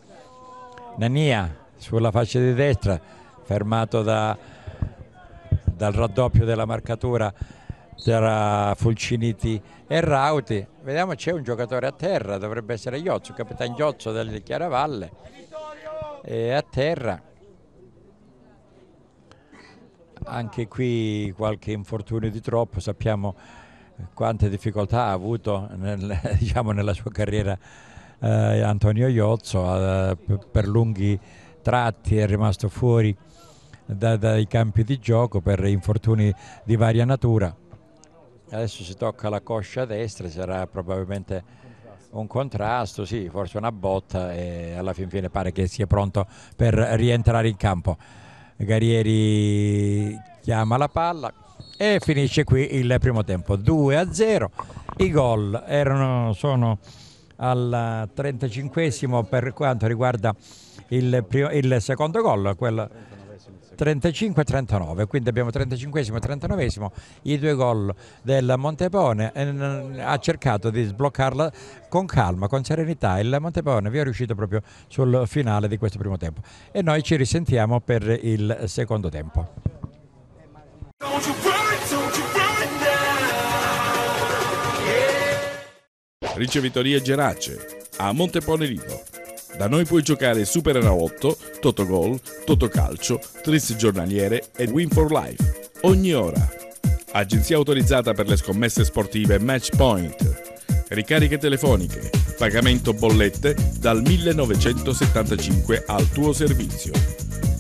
Speaker 2: Nania sulla faccia di destra, fermato da, dal raddoppio della marcatura tra Fulciniti e Rauti. Vediamo c'è un giocatore a terra, dovrebbe essere Iozzo, capitano Iozzo del Chiaravalle. È a terra. Anche qui qualche infortunio di troppo, sappiamo quante difficoltà ha avuto nel, diciamo, nella sua carriera eh, Antonio Iozzo, eh, per lunghi tratti è rimasto fuori da, dai campi di gioco per infortuni di varia natura adesso si tocca la coscia destra, sarà probabilmente un contrasto, sì, forse una botta e alla fin fine pare che sia pronto per rientrare in campo. Garieri chiama la palla e finisce qui il primo tempo 2 a 0. I gol erano, sono al 35 per quanto riguarda il, primo, il secondo gol, quello 35-39, quindi abbiamo 35 e 39 i due gol del Montepone, ha cercato di sbloccarla con calma, con serenità, il Montepone vi è riuscito proprio sul finale di questo primo tempo. E noi ci risentiamo per il secondo tempo.
Speaker 1: Ricevitoria Gerace a Montepone Lido da noi puoi giocare Super Enalotto, Totogol, Totocalcio, Tris giornaliere e Win for Life ogni ora. Agenzia autorizzata per le scommesse sportive Match Point. Ricariche telefoniche, pagamento bollette dal 1975 al tuo servizio.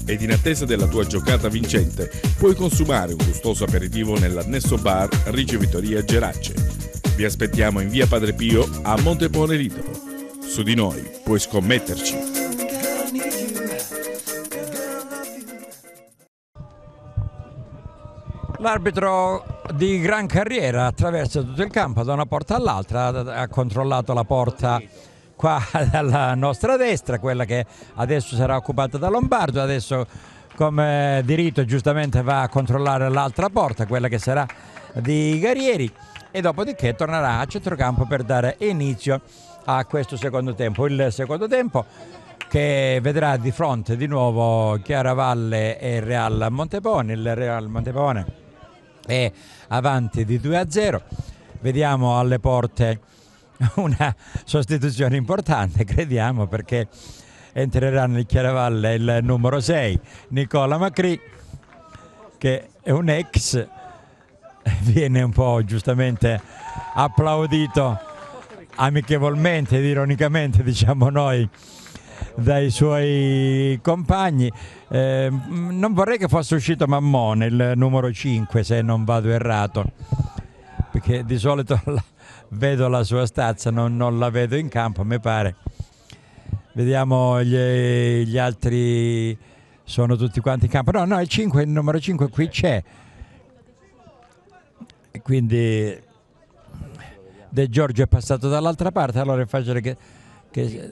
Speaker 1: Ed in attesa della tua giocata vincente, puoi consumare un gustoso aperitivo nell'annesso bar Ricevitoria Gerace. Vi aspettiamo in via Padre Pio a Montepone Lido. Su di noi puoi scommetterci.
Speaker 2: L'arbitro di gran carriera attraversa tutto il campo da una porta all'altra, ha controllato la porta qua dalla nostra destra, quella che adesso sarà occupata da Lombardo, adesso come diritto giustamente va a controllare l'altra porta, quella che sarà di Garieri e dopodiché tornerà a centrocampo per dare inizio a questo secondo tempo. Il secondo tempo che vedrà di fronte di nuovo Chiaravalle e Real Montepone. Il Real Montepone è avanti di 2 a 0. Vediamo alle porte una sostituzione importante, crediamo, perché entrerà nel Chiaravalle il numero 6, Nicola Macri, che è un ex, viene un po' giustamente applaudito amichevolmente ed ironicamente diciamo noi dai suoi compagni. Eh, non vorrei che fosse uscito Mammone, il numero 5, se non vado errato, perché di solito la, vedo la sua stazza, non, non, la vedo in campo, mi pare. Vediamo gli, gli, altri, sono tutti quanti in campo. No, no, il 5, il numero 5 qui c'è. Quindi De Giorgio è passato dall'altra parte, allora è facile che, che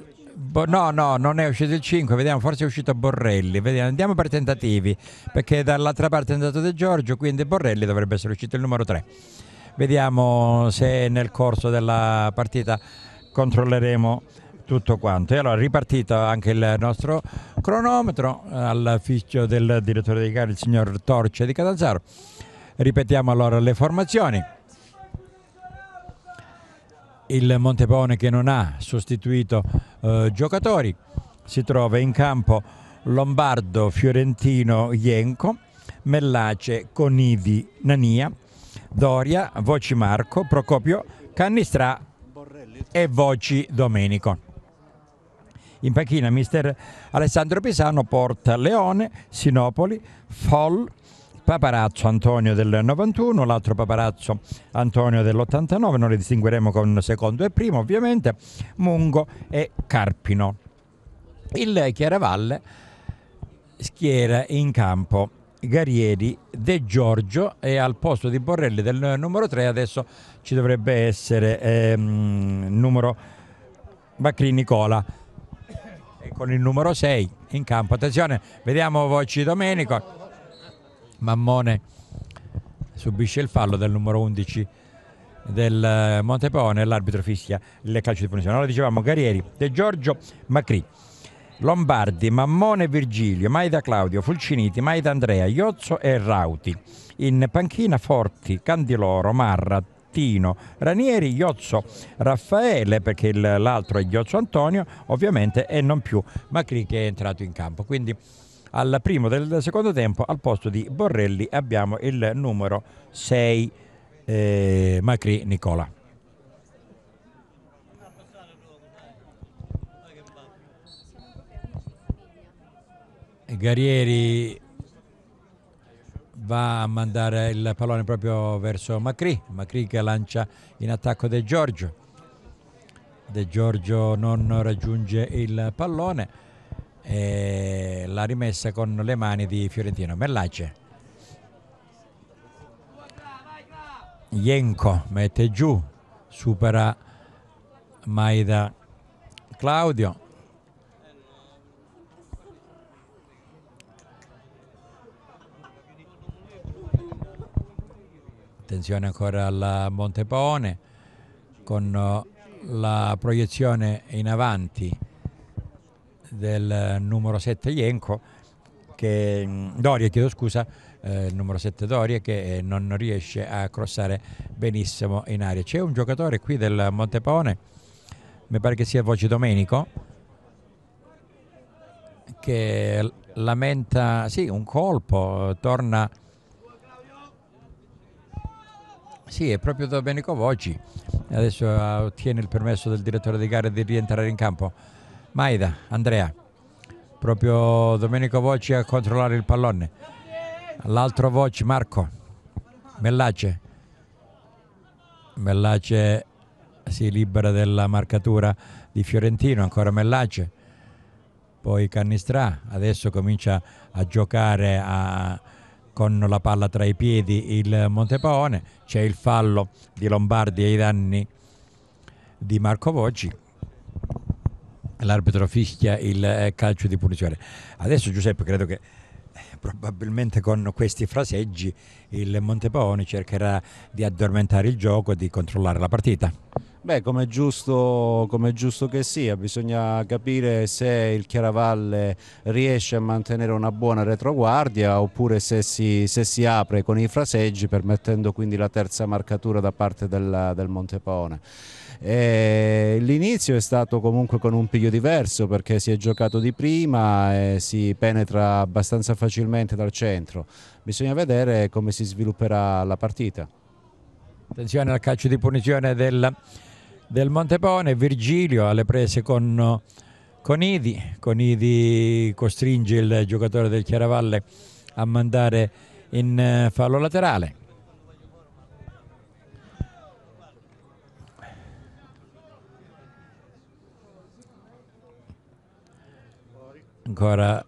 Speaker 2: no, no, non è uscito il 5, vediamo, forse è uscito Borrelli, vediamo, andiamo per tentativi, perché dall'altra parte è andato De Giorgio, quindi Borrelli dovrebbe essere uscito il numero 3. Vediamo se nel corso della partita controlleremo tutto quanto. E allora ripartito anche il nostro cronometro al fischio del direttore dei gare, il signor Torce di Catanzaro. Ripetiamo allora le formazioni il Montepone che non ha sostituito eh, giocatori, si trova in campo Lombardo, Fiorentino, Ienco, Mellace, Conidi, Nania, Doria, Voci Marco, Procopio, Cannistra e Voci Domenico. In panchina mister Alessandro Pisano porta Leone, Sinopoli, Foll, Paparazzo Antonio del 91, l'altro Paparazzo Antonio dell'89, non li distingueremo con secondo e primo ovviamente, Mungo e Carpino. Il Chiaravalle schiera in campo Garieri, De Giorgio e al posto di Borrelli del numero 3 adesso ci dovrebbe essere ehm, numero Bacri Nicola e con il numero 6 in campo. Attenzione, vediamo Voci Domenico. Mammone subisce il fallo del numero 11 del Montepone, l'arbitro fischia il calcio di punizione. Allora dicevamo Garieri, De Giorgio, Macri. Lombardi, Mammone Virgilio, Maida Claudio, Fulciniti, Maida Andrea, Iozzo e Rauti. In panchina Forti, Candiloro, Marra, Tino, Ranieri, Iozzo Raffaele, perché l'altro è Iozzo Antonio, ovviamente, e non più Macri che è entrato in campo. Quindi al primo del secondo tempo, al posto di Borrelli, abbiamo il numero 6 eh, Macri Nicola. Garieri va a mandare il pallone proprio verso Macri, Macri che lancia in attacco De Giorgio. De Giorgio non raggiunge il pallone e l'ha rimessa con le mani di Fiorentino. Mellace. Ienco mette giù, supera Maida Claudio. Attenzione ancora al Montepone con la proiezione in avanti del numero 7 Ienco, che, Doria, chiedo scusa, eh, numero 7 Doria che eh, non riesce a crossare benissimo in aria. C'è un giocatore qui del Montepone, mi pare che sia Voce Domenico, che lamenta sì, un colpo, torna... Sì, è proprio Domenico Voci. Adesso ottiene il permesso del direttore di gare di rientrare in campo. Maida, Andrea, proprio Domenico Voci a controllare il pallone. L'altro Voci, Marco, Mellace. Mellace si libera della marcatura di Fiorentino, ancora Mellace. Poi Cannistrà, adesso comincia a giocare a, con la palla tra i piedi il Montepaone. C'è il fallo di Lombardi ai danni di Marco Voci l'arbitro fischia il eh, calcio di punizione. Adesso Giuseppe credo che eh, probabilmente con questi fraseggi il Montepone cercherà di addormentare il gioco e di controllare la partita.
Speaker 3: Beh, come è giusto, come giusto che sia, bisogna capire se il Chiaravalle riesce a mantenere una buona retroguardia oppure se si, se si apre con i fraseggi permettendo quindi la terza marcatura da parte del, del Montepone. L'inizio è stato comunque con un piglio diverso perché si è giocato di prima e si penetra abbastanza facilmente dal centro. Bisogna vedere come si svilupperà la partita.
Speaker 2: Attenzione al calcio di punizione del, del Montepone, Virgilio alle prese con Conidi, Conidi costringe il giocatore del Chiaravalle a mandare in eh, fallo laterale. Ancora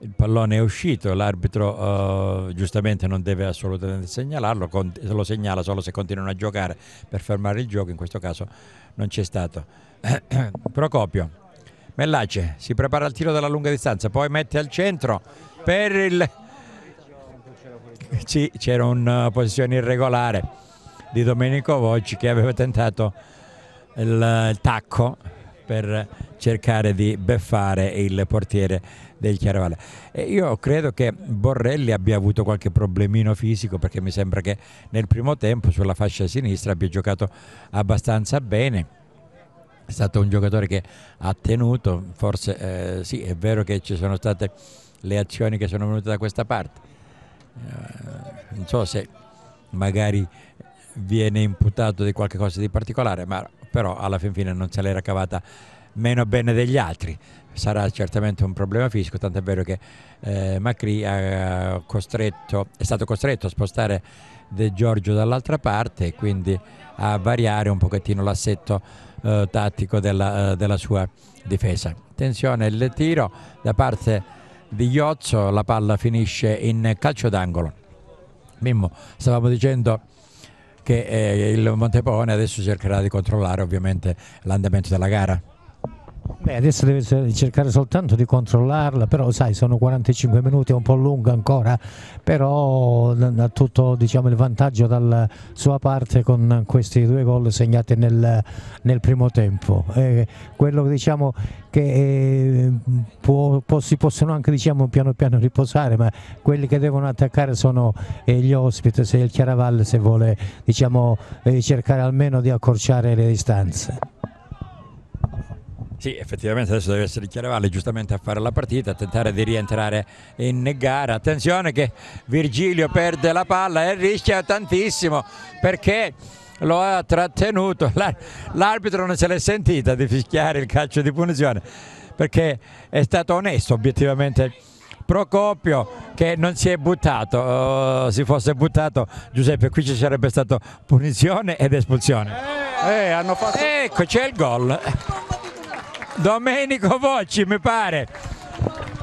Speaker 2: il pallone è uscito, l'arbitro uh, giustamente non deve assolutamente segnalarlo, lo segnala solo se continuano a giocare per fermare il gioco, in questo caso non c'è stato. Procopio, Mellace si prepara al tiro dalla lunga distanza, poi mette al centro per il... Sì, c'era una posizione irregolare di Domenico Voci che aveva tentato il, il tacco per cercare di beffare il portiere del Chiaravalle. E io credo che Borrelli abbia avuto qualche problemino fisico perché mi sembra che nel primo tempo sulla fascia sinistra abbia giocato abbastanza bene. È stato un giocatore che ha tenuto, forse eh, sì, è vero che ci sono state le azioni che sono venute da questa parte. non so se magari viene imputato di qualche cosa di particolare, ma però alla fin fine non se l'era cavata meno bene degli altri. Sarà certamente un problema fisico, tant'è vero che eh, Macri è stato costretto a spostare De Giorgio dall'altra parte e quindi a variare un pochettino l'assetto eh, tattico della, eh, della, sua difesa. Attenzione, il tiro da parte di Iozzo, la palla finisce in calcio d'angolo. Mimmo, stavamo dicendo che eh, il Montepone adesso cercherà di controllare ovviamente l'andamento della gara.
Speaker 4: Beh, adesso deve cercare soltanto di controllarla, però sai, sono 45 minuti, è un po' lunga ancora, però ha tutto diciamo, il vantaggio dalla sua parte con questi due gol segnati nel, nel primo tempo. Eh, quello diciamo, che eh, può, può, si possono anche diciamo, piano piano riposare, ma quelli che devono attaccare sono eh, gli ospiti, se il Chiaravalle se vuole diciamo, eh, cercare almeno di accorciare le distanze.
Speaker 2: Sì, effettivamente adesso deve essere Chiaravalle giustamente a fare la partita, a tentare di rientrare in gara. Attenzione che Virgilio perde la palla e rischia tantissimo perché lo ha trattenuto. L'arbitro non se l'è sentita di fischiare il calcio di punizione perché è stato onesto obiettivamente. Procopio che non si è buttato, oh, si fosse buttato Giuseppe qui ci sarebbe stata punizione ed espulsione.
Speaker 3: Eh, fatto...
Speaker 2: Ecco c'è il gol. Domenico Vocci mi pare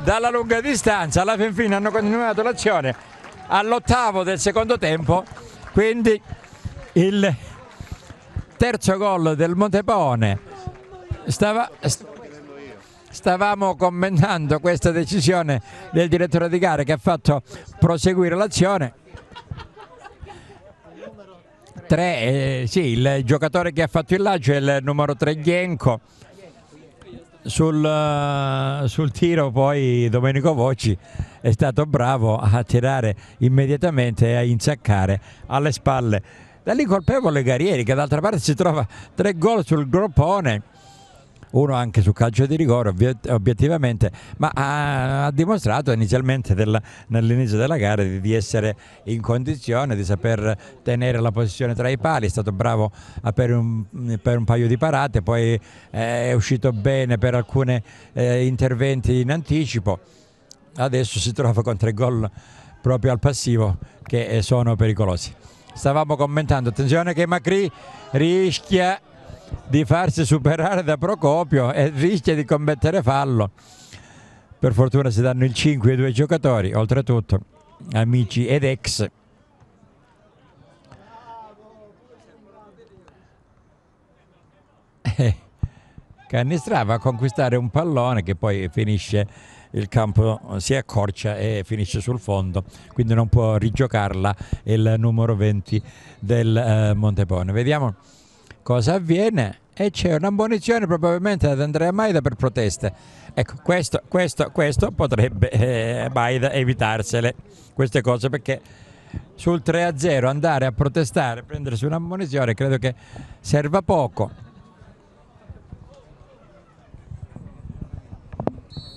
Speaker 2: dalla lunga distanza alla fin fine hanno continuato l'azione all'ottavo del secondo tempo quindi il terzo gol del Montepone. Stava, stavamo commentando questa decisione del direttore di gare che ha fatto proseguire l'azione. 3 eh, sì, il giocatore che ha fatto il lancio è il numero 3 Ghienco sul, eh, sul, tiro poi Domenico Voci è stato bravo a tirare immediatamente e a insaccare alle spalle. Dall'incolpevole Garieri che d'altra parte si trova tre gol sul groppone uno anche su calcio di rigore obiettivamente, ma ha, ha dimostrato inizialmente nell'inizio della gara di, di, essere in condizione di saper tenere la posizione tra i pali, è stato bravo per un, per un paio di parate, poi eh, è uscito bene per alcuni eh, interventi in anticipo, adesso si trova con tre gol proprio al passivo che sono pericolosi. Stavamo commentando, attenzione che Macri rischia di farsi superare da Procopio e rischia di commettere fallo. Per fortuna si danno il 5 ai due giocatori, oltretutto amici ed ex. Eh, Cannistrava a conquistare un pallone che poi finisce il campo si accorcia e finisce sul fondo, quindi non può rigiocarla il numero 20 del eh, Montepone. Vediamo cosa avviene e c'è un'ammonizione probabilmente ad Andrea Maida per proteste. Ecco, questo, questo, questo potrebbe eh, evitarsele, queste cose, perché sul 3-0 andare a protestare, prendersi un'ammonizione, credo che serva poco.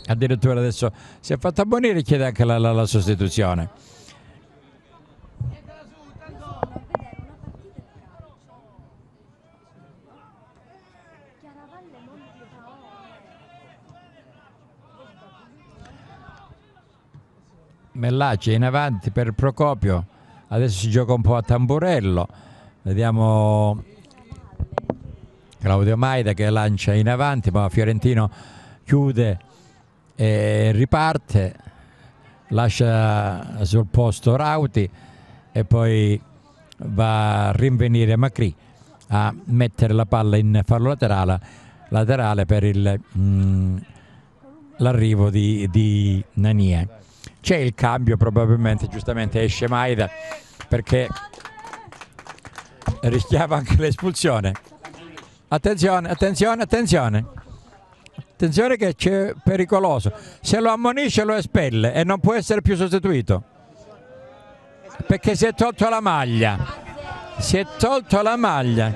Speaker 2: Addirittura adesso si è fatto ammonire e chiede anche la, la, la sostituzione. Mellace in avanti per Procopio, adesso si gioca un po' a tamburello, vediamo Claudio Maida che lancia in avanti, ma Fiorentino chiude e riparte, lascia sul posto Rauti e poi va a rinvenire Macri a mettere la palla in fallo laterale, laterale per mm, l'arrivo di, di Nanie c'è il cambio probabilmente, giustamente esce Maida perché rischiava anche l'espulsione. Attenzione, attenzione, attenzione. Attenzione che c'è pericoloso. Se lo ammonisce lo espelle e non può essere più sostituito. Perché si è tolto la maglia. Si è tolto la maglia.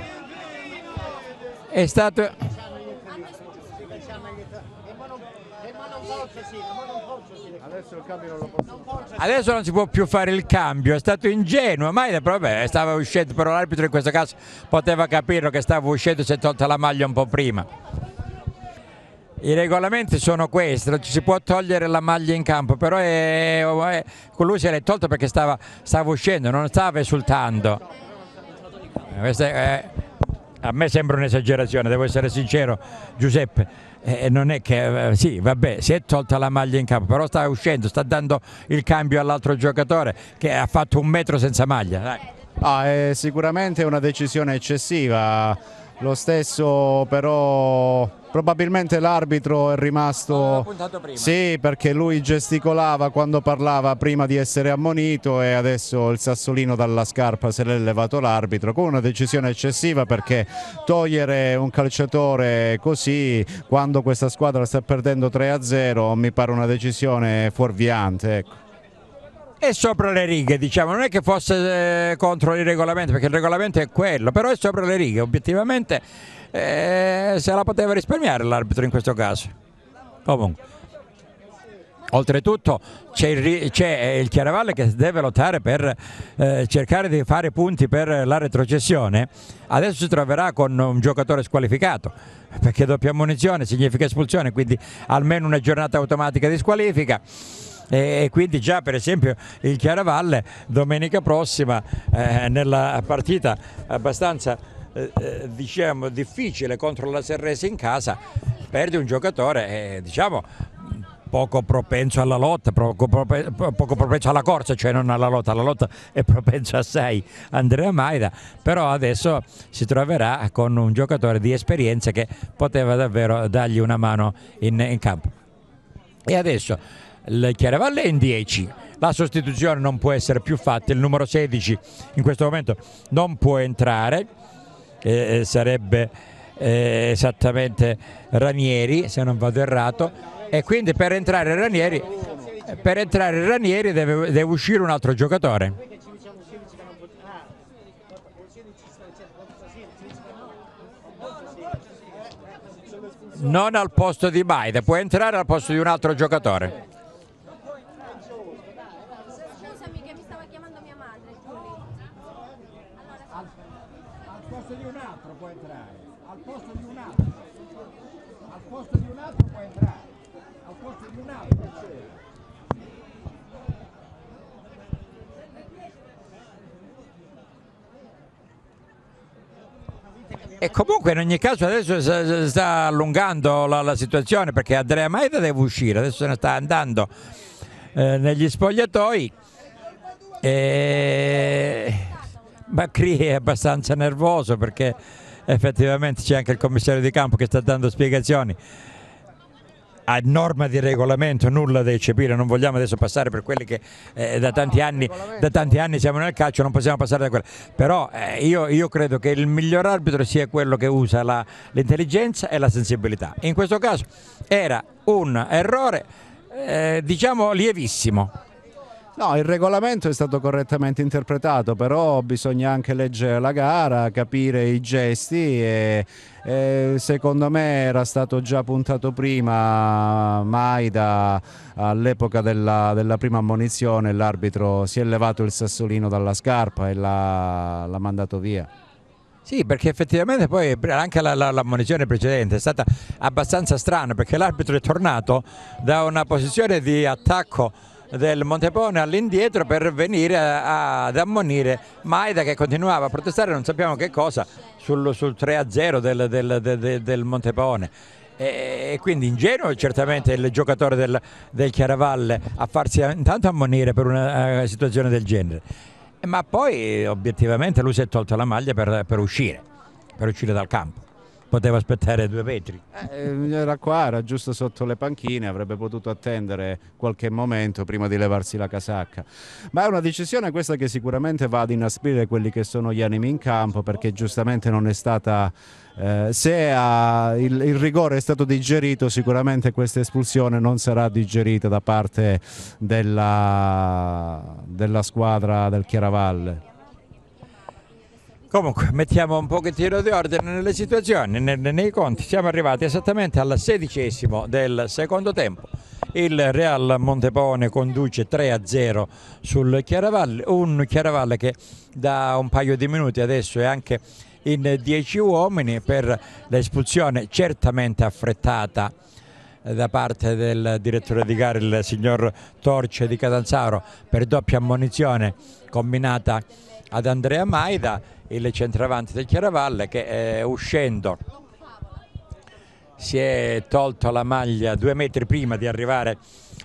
Speaker 2: È stato
Speaker 3: Adesso non
Speaker 2: si può più fare il cambio, è stato ingenuo, ma vabbè, stava uscendo, però l'arbitro in questo caso poteva capire che stava uscendo si è tolta la maglia un po' prima. I regolamenti sono questi, non ci si può togliere la maglia in campo, però è, è, lui si era tolto perché stava, stava uscendo, non stava esultando. Questa è, a me sembra un'esagerazione, devo essere sincero Giuseppe. Eh, non è che eh, sì, vabbè, si è tolta la maglia in campo, però sta uscendo, sta dando il cambio all'altro giocatore che ha fatto un metro senza maglia.
Speaker 3: Ah, è sicuramente una decisione eccessiva. Lo stesso però probabilmente l'arbitro è rimasto sì perché lui gesticolava quando parlava prima di essere ammonito e adesso il sassolino dalla scarpa se l'è levato l'arbitro con una decisione eccessiva perché togliere un calciatore così quando questa squadra sta perdendo 3-0 mi pare una decisione fuorviante ecco
Speaker 2: è sopra le righe, diciamo, non è che fosse eh, contro il regolamento, perché il regolamento è quello, però è sopra le righe, obiettivamente eh, se la poteva risparmiare l'arbitro in questo caso. Comunque. Oltretutto c'è il, c'è il, Chiaravalle che deve lottare per eh, cercare di fare punti per la retrocessione, adesso si troverà con un giocatore squalificato, perché doppia munizione significa espulsione, quindi almeno una giornata automatica di squalifica e quindi già per esempio il Chiaravalle domenica prossima eh, nella partita abbastanza eh, eh, diciamo difficile contro la Serrese in casa perde un giocatore eh, diciamo poco propenso alla lotta, poco, propenso alla corsa, cioè non alla lotta, la lotta è propenso assai Andrea Maida, però adesso si troverà con un giocatore di esperienza che poteva davvero dargli una mano in, in campo. E adesso il Chiaravalle in 10 la sostituzione non può essere più fatta il numero 16 in questo momento non può entrare eh, sarebbe eh, esattamente Ranieri se non vado errato. E quindi per entrare Ranieri per entrare Ranieri deve, deve uscire un altro giocatore. Non al posto di Maida, può entrare al posto di un altro giocatore. posto di un altro può entrare, al posto di un altro, al posto di un altro può entrare, al posto di un altro c'è. E comunque in ogni caso adesso sta allungando la, la situazione perché Andrea Maida deve uscire, adesso ne sta andando eh, negli spogliatoi. E Macri è abbastanza nervoso perché effettivamente c'è anche il commissario di campo che sta dando spiegazioni a norma di regolamento nulla da eccepire, non vogliamo adesso passare per quelli che eh, da, tanti anni, da, tanti anni, siamo nel calcio, non possiamo passare da quello. Però eh, io, io, credo che il miglior arbitro sia quello che usa la, l'intelligenza e la sensibilità. In questo caso era un errore eh, diciamo lievissimo
Speaker 3: No, il regolamento è stato correttamente interpretato, però bisogna anche leggere la gara, capire i gesti e, e secondo me era stato già puntato prima Maida all'epoca della, della, prima ammonizione, l'arbitro si è levato il sassolino dalla scarpa e l'ha, mandato via.
Speaker 2: Sì, perché effettivamente poi anche la, la, l'ammonizione precedente è stata abbastanza strana perché l'arbitro è tornato da una posizione di attacco del Montepone all'indietro per venire ad ammonire Maida che continuava a protestare non sappiamo che cosa sul, sul 3-0 del, del, del, del Montepone e quindi ingenuo certamente il giocatore del, del Chiaravalle a farsi intanto ammonire per una situazione del genere. Ma poi obiettivamente lui si è tolto la maglia per, per uscire per uscire dal campo poteva aspettare due metri.
Speaker 3: Eh, era qua, era giusto sotto le panchine, avrebbe potuto attendere qualche momento prima di levarsi la casacca. Ma è una decisione questa che sicuramente va ad inasprire quelli che sono gli animi in campo perché giustamente non è stata... Eh, se ha, il, il, rigore è stato digerito sicuramente questa espulsione non sarà digerita da parte della, della squadra del Chiaravalle.
Speaker 2: Comunque mettiamo un pochettino di ordine nelle situazioni, nei, nei conti. Siamo arrivati esattamente al sedicesimo del secondo tempo il Real Montepone conduce 3-0 sul Chiaravalle, un Chiaravalle che da un paio di minuti adesso è anche in 10 uomini per l'espulsione certamente affrettata da parte del direttore di gara il signor Torce di Catanzaro per doppia ammonizione combinata ad Andrea Maida, il centravanti del Chiaravalle che eh, uscendo si è tolto la maglia due metri prima di arrivare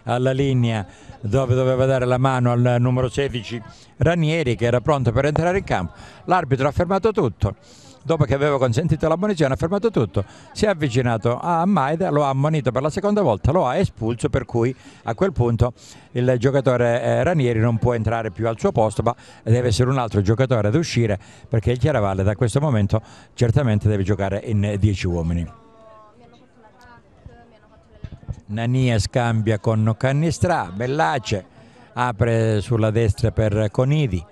Speaker 2: alla linea dove doveva dare la mano al numero 16 Ranieri che era pronto per entrare in campo. L'arbitro ha fermato tutto dopo che aveva consentito l'ammonizione, ha fermato tutto, si è avvicinato a Maida, lo ha ammonito per la seconda volta, lo ha espulso, per cui a quel punto il giocatore eh, Ranieri non può entrare più al suo posto, ma deve essere un altro giocatore ad uscire, perché il Chiaravalle da questo momento certamente deve giocare in 10 uomini. Nania scambia con Cannistrà, Bellace apre sulla destra per Conidi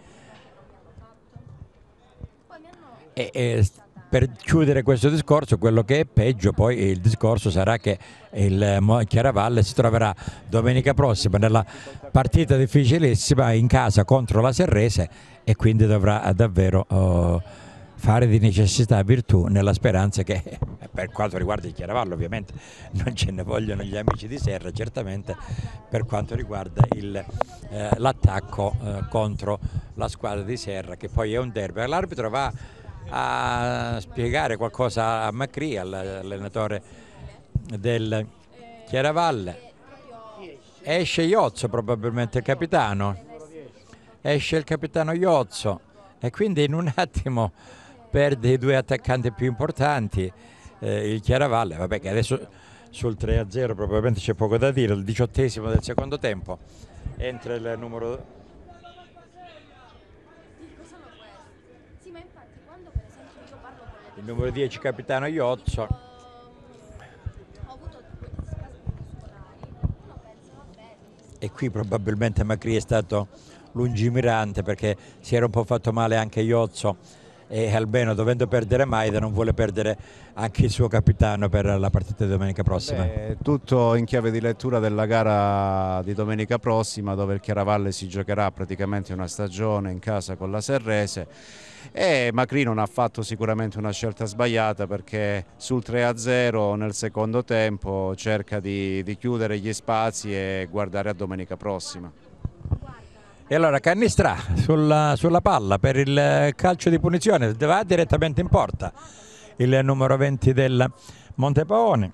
Speaker 2: E, e, per chiudere questo discorso, quello che è peggio poi il discorso sarà che il Chiaravalle si troverà domenica prossima nella partita difficilissima in casa contro la Serrese e quindi dovrà davvero oh, fare di necessità virtù nella speranza che per quanto riguarda il Chiaravallo ovviamente non ce ne vogliono gli amici di Serra certamente per quanto riguarda eh, l'attacco eh, contro la squadra di Serra che poi è un derby. L'arbitro va a spiegare qualcosa a Macri, all'allenatore del Chiaravalle. Esce Iozzo probabilmente il capitano, esce il capitano Iozzo. E quindi in un attimo perde i due attaccanti più importanti, eh, il Chiaravalle, vabbè che adesso sul 3-0 probabilmente c'è poco da dire, il diciottesimo del secondo tempo. Entra il numero il numero 10 capitano Iozzo. E qui probabilmente Macri è stato lungimirante perché si era un po' fatto male anche Iozzo e almeno dovendo perdere Maida non vuole perdere anche il suo capitano per la partita di domenica prossima.
Speaker 3: Beh, tutto in chiave di lettura della gara di domenica prossima dove il Chiaravalle si giocherà praticamente una stagione in casa con la Serrese e Macri non ha fatto sicuramente una scelta sbagliata perché sul 3-0 nel secondo tempo cerca di, di chiudere gli spazi e guardare a domenica prossima.
Speaker 2: E allora Cannistrà sulla, sulla, palla per il calcio di punizione, va direttamente in porta il numero 20 del Montepaone.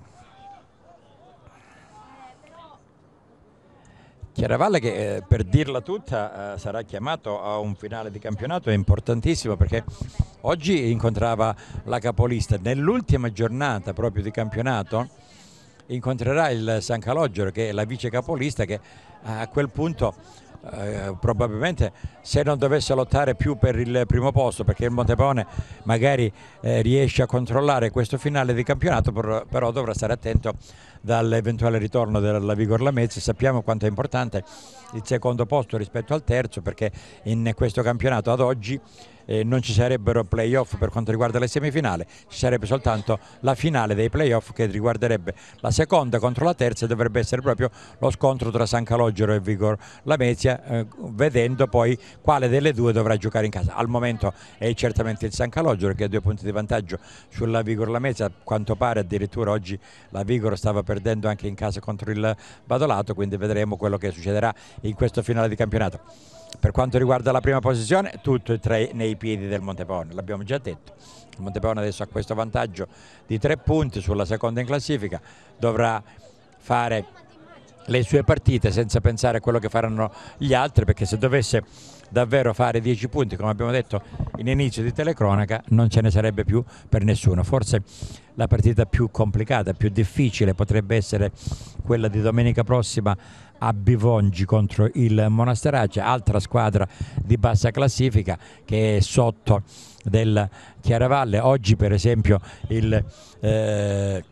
Speaker 2: Chiaravalle che eh, per dirla tutta eh, sarà chiamato a un finale di campionato è importantissimo perché oggi incontrava la capolista nell'ultima giornata proprio di campionato incontrerà il San Calogero che è la vice capolista che a quel punto eh, probabilmente se non dovesse lottare più per il primo posto perché il Montepone magari eh, riesce a controllare questo finale di campionato però, dovrà stare attento dall'eventuale ritorno della Vigor Lamezia. Sappiamo quanto è importante il secondo posto rispetto al terzo perché in questo campionato ad oggi eh, non ci sarebbero playoff per quanto riguarda le semifinali, ci sarebbe soltanto la finale dei playoff che riguarderebbe la seconda contro la terza e dovrebbe essere proprio lo scontro tra San Calogero e Vigor Lamezia, eh, vedendo poi quale delle due dovrà giocare in casa. Al momento è certamente il San Calogero che ha due punti di vantaggio sulla Vigor Lamezia, a quanto pare addirittura oggi la Vigor stava perdendo anche in casa contro il Badolato, quindi vedremo quello che succederà in questo finale di campionato. Per quanto riguarda la prima posizione, tutto nei piedi del Montepone, l'abbiamo già detto. Il Montepone adesso ha questo vantaggio di tre punti sulla seconda in classifica, dovrà fare le sue partite senza pensare a quello che faranno gli altri perché se dovesse davvero fare 10 punti come abbiamo detto in inizio di telecronaca non ce ne sarebbe più per nessuno. Forse la partita più complicata più difficile potrebbe essere quella di domenica prossima a Bivongi contro il Monasterace, altra squadra di bassa classifica che è sotto del Chiaravalle. Oggi per esempio il, eh,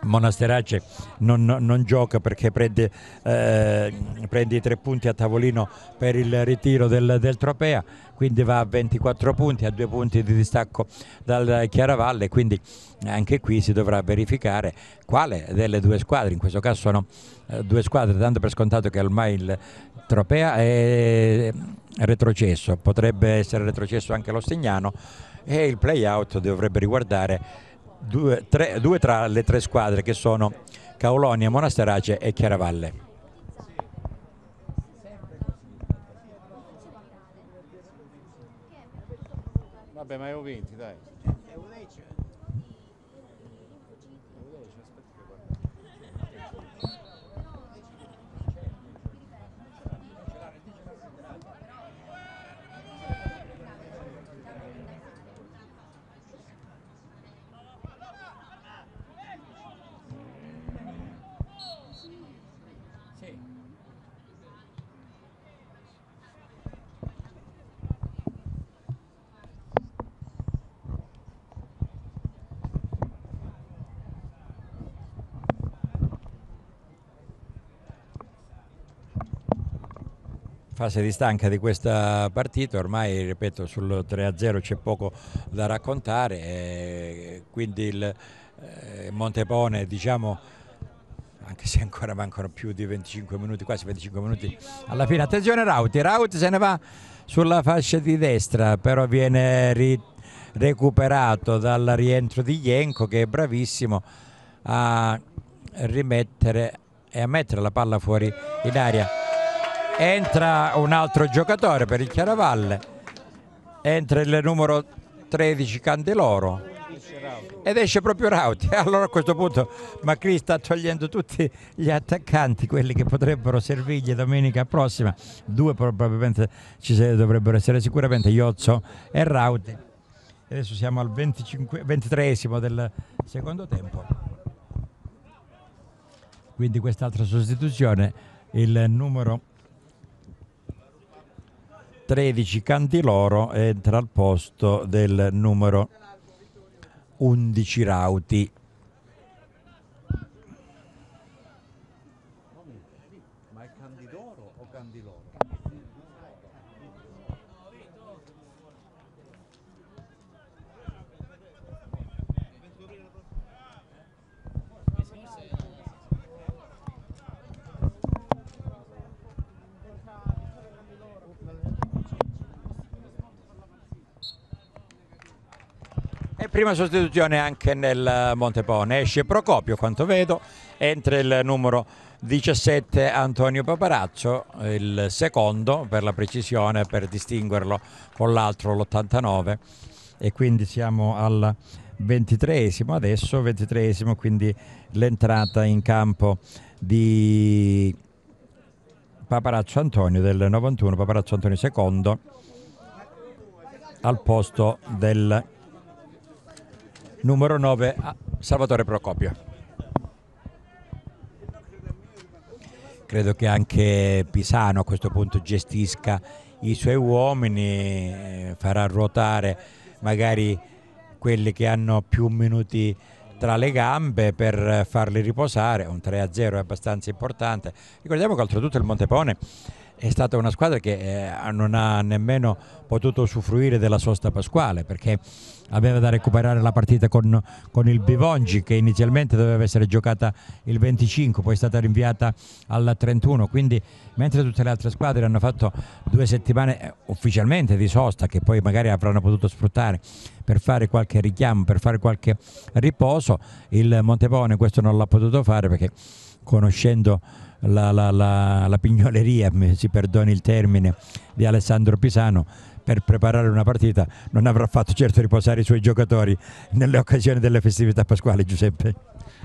Speaker 2: Monasterace non, non, gioca perché prende, eh, prende, i tre punti a tavolino per il ritiro del, del, Tropea, quindi va a 24 punti, a due punti di distacco dal Chiaravalle, quindi anche qui si dovrà verificare quale delle due squadre, in questo caso sono eh, due squadre, dando per scontato che ormai il Tropea è retrocesso, potrebbe essere retrocesso anche lo Stignano e il play out dovrebbe riguardare due, tre, due tra le tre squadre che sono Caulonia, Monasterace e Chiaravalle.
Speaker 3: Vabbè, ma ho vinti, dai.
Speaker 2: Fase di stanca di questa partita, ormai ripeto sul 3-0 c'è poco da raccontare, eh, quindi il eh, Montepone diciamo anche se ancora mancano più di 25 minuti, quasi 25 minuti alla fine. Attenzione Rauti, Rauti se ne va sulla fascia di destra, però viene recuperato dal rientro di Jenko che è bravissimo a rimettere e a mettere la palla fuori in aria entra un altro giocatore per il Chiaravalle. Entra il numero 13 Candeloro. Ed esce proprio Rauti. Allora a questo punto Macri sta togliendo tutti gli attaccanti quelli che potrebbero servirgli domenica prossima. Due probabilmente ci dovrebbero essere sicuramente Iozzo e Rauti. Adesso siamo al 25, 23 del secondo tempo. Quindi quest'altra sostituzione il numero 13 Cantiloro entra al posto del numero 11 Rauti. Prima sostituzione anche nel Montepone, esce Procopio quanto vedo, entra il numero 17 Antonio Paparazzo, il secondo per la precisione, per distinguerlo con l'altro l'89 e quindi siamo al 23esimo adesso, 23esimo quindi l'entrata in campo di Paparazzo Antonio del 91, Paparazzo Antonio secondo al posto del numero 9 Salvatore Procopio. Credo che anche Pisano a questo punto gestisca i suoi uomini, eh, farà ruotare magari quelli che hanno più minuti tra le gambe per farli riposare, un 3-0 è abbastanza importante. Ricordiamo che oltretutto il Montepone è stata una squadra che eh, non ha nemmeno potuto usufruire della sosta pasquale perché aveva da recuperare la partita con, con, il Bivongi che inizialmente doveva essere giocata il 25 poi è stata rinviata al 31 quindi mentre tutte le altre squadre hanno fatto due settimane eh, ufficialmente di sosta che poi magari avranno potuto sfruttare per fare qualche richiamo per fare qualche riposo il Montepone questo non l'ha potuto fare perché conoscendo la, la, la, la pignoleria, si perdoni il termine, di Alessandro Pisano per preparare una partita non avrà fatto certo riposare i suoi giocatori nelle occasioni delle festività pasquali Giuseppe.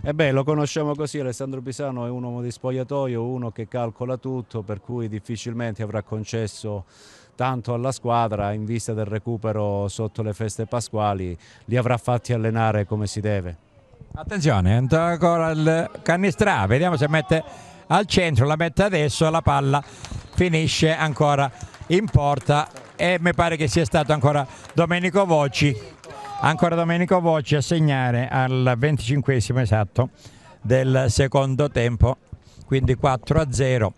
Speaker 3: E eh beh, lo conosciamo così, Alessandro Pisano è un uomo di spogliatoio, uno che calcola tutto, per cui difficilmente avrà concesso tanto alla squadra in vista del recupero sotto le feste pasquali, li avrà fatti allenare come si deve.
Speaker 2: Attenzione, ancora il cannistrà, vediamo se mette al centro, la mette adesso, la palla finisce ancora in porta e mi pare che sia stato ancora Domenico Voci, ancora Domenico Voci a segnare al 25 esatto del secondo tempo, quindi 4 a 0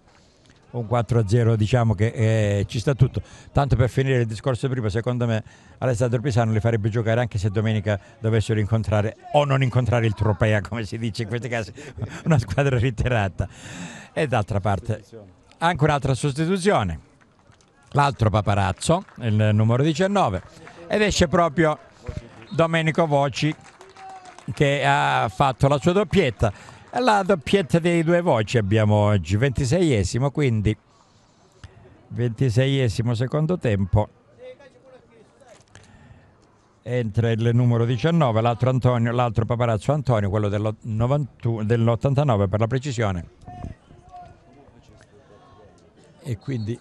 Speaker 2: un 4-0 diciamo che eh, ci sta tutto. Tanto per finire il discorso prima, secondo me Alessandro Pisano li farebbe giocare anche se domenica dovessero incontrare o non incontrare il Tropea, come si dice in questi casi, una squadra ritirata. E d'altra parte anche un'altra sostituzione, l'altro paparazzo, il numero 19, ed esce proprio Domenico Voci che ha fatto la sua doppietta la doppietta dei due voci abbiamo oggi, 26esimo, quindi 26esimo secondo tempo. Entra il numero 19, l'altro, Antonio, l'altro paparazzo Antonio, quello dell'89 per la precisione. E quindi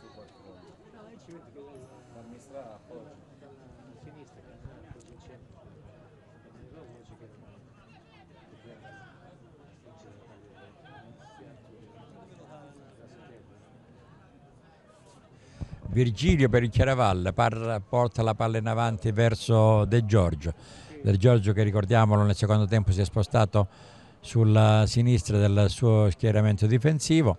Speaker 2: Virgilio per il Chiaravalle porta la palla in avanti verso De Giorgio. De Giorgio che ricordiamolo nel secondo tempo si è spostato sulla sinistra del suo schieramento difensivo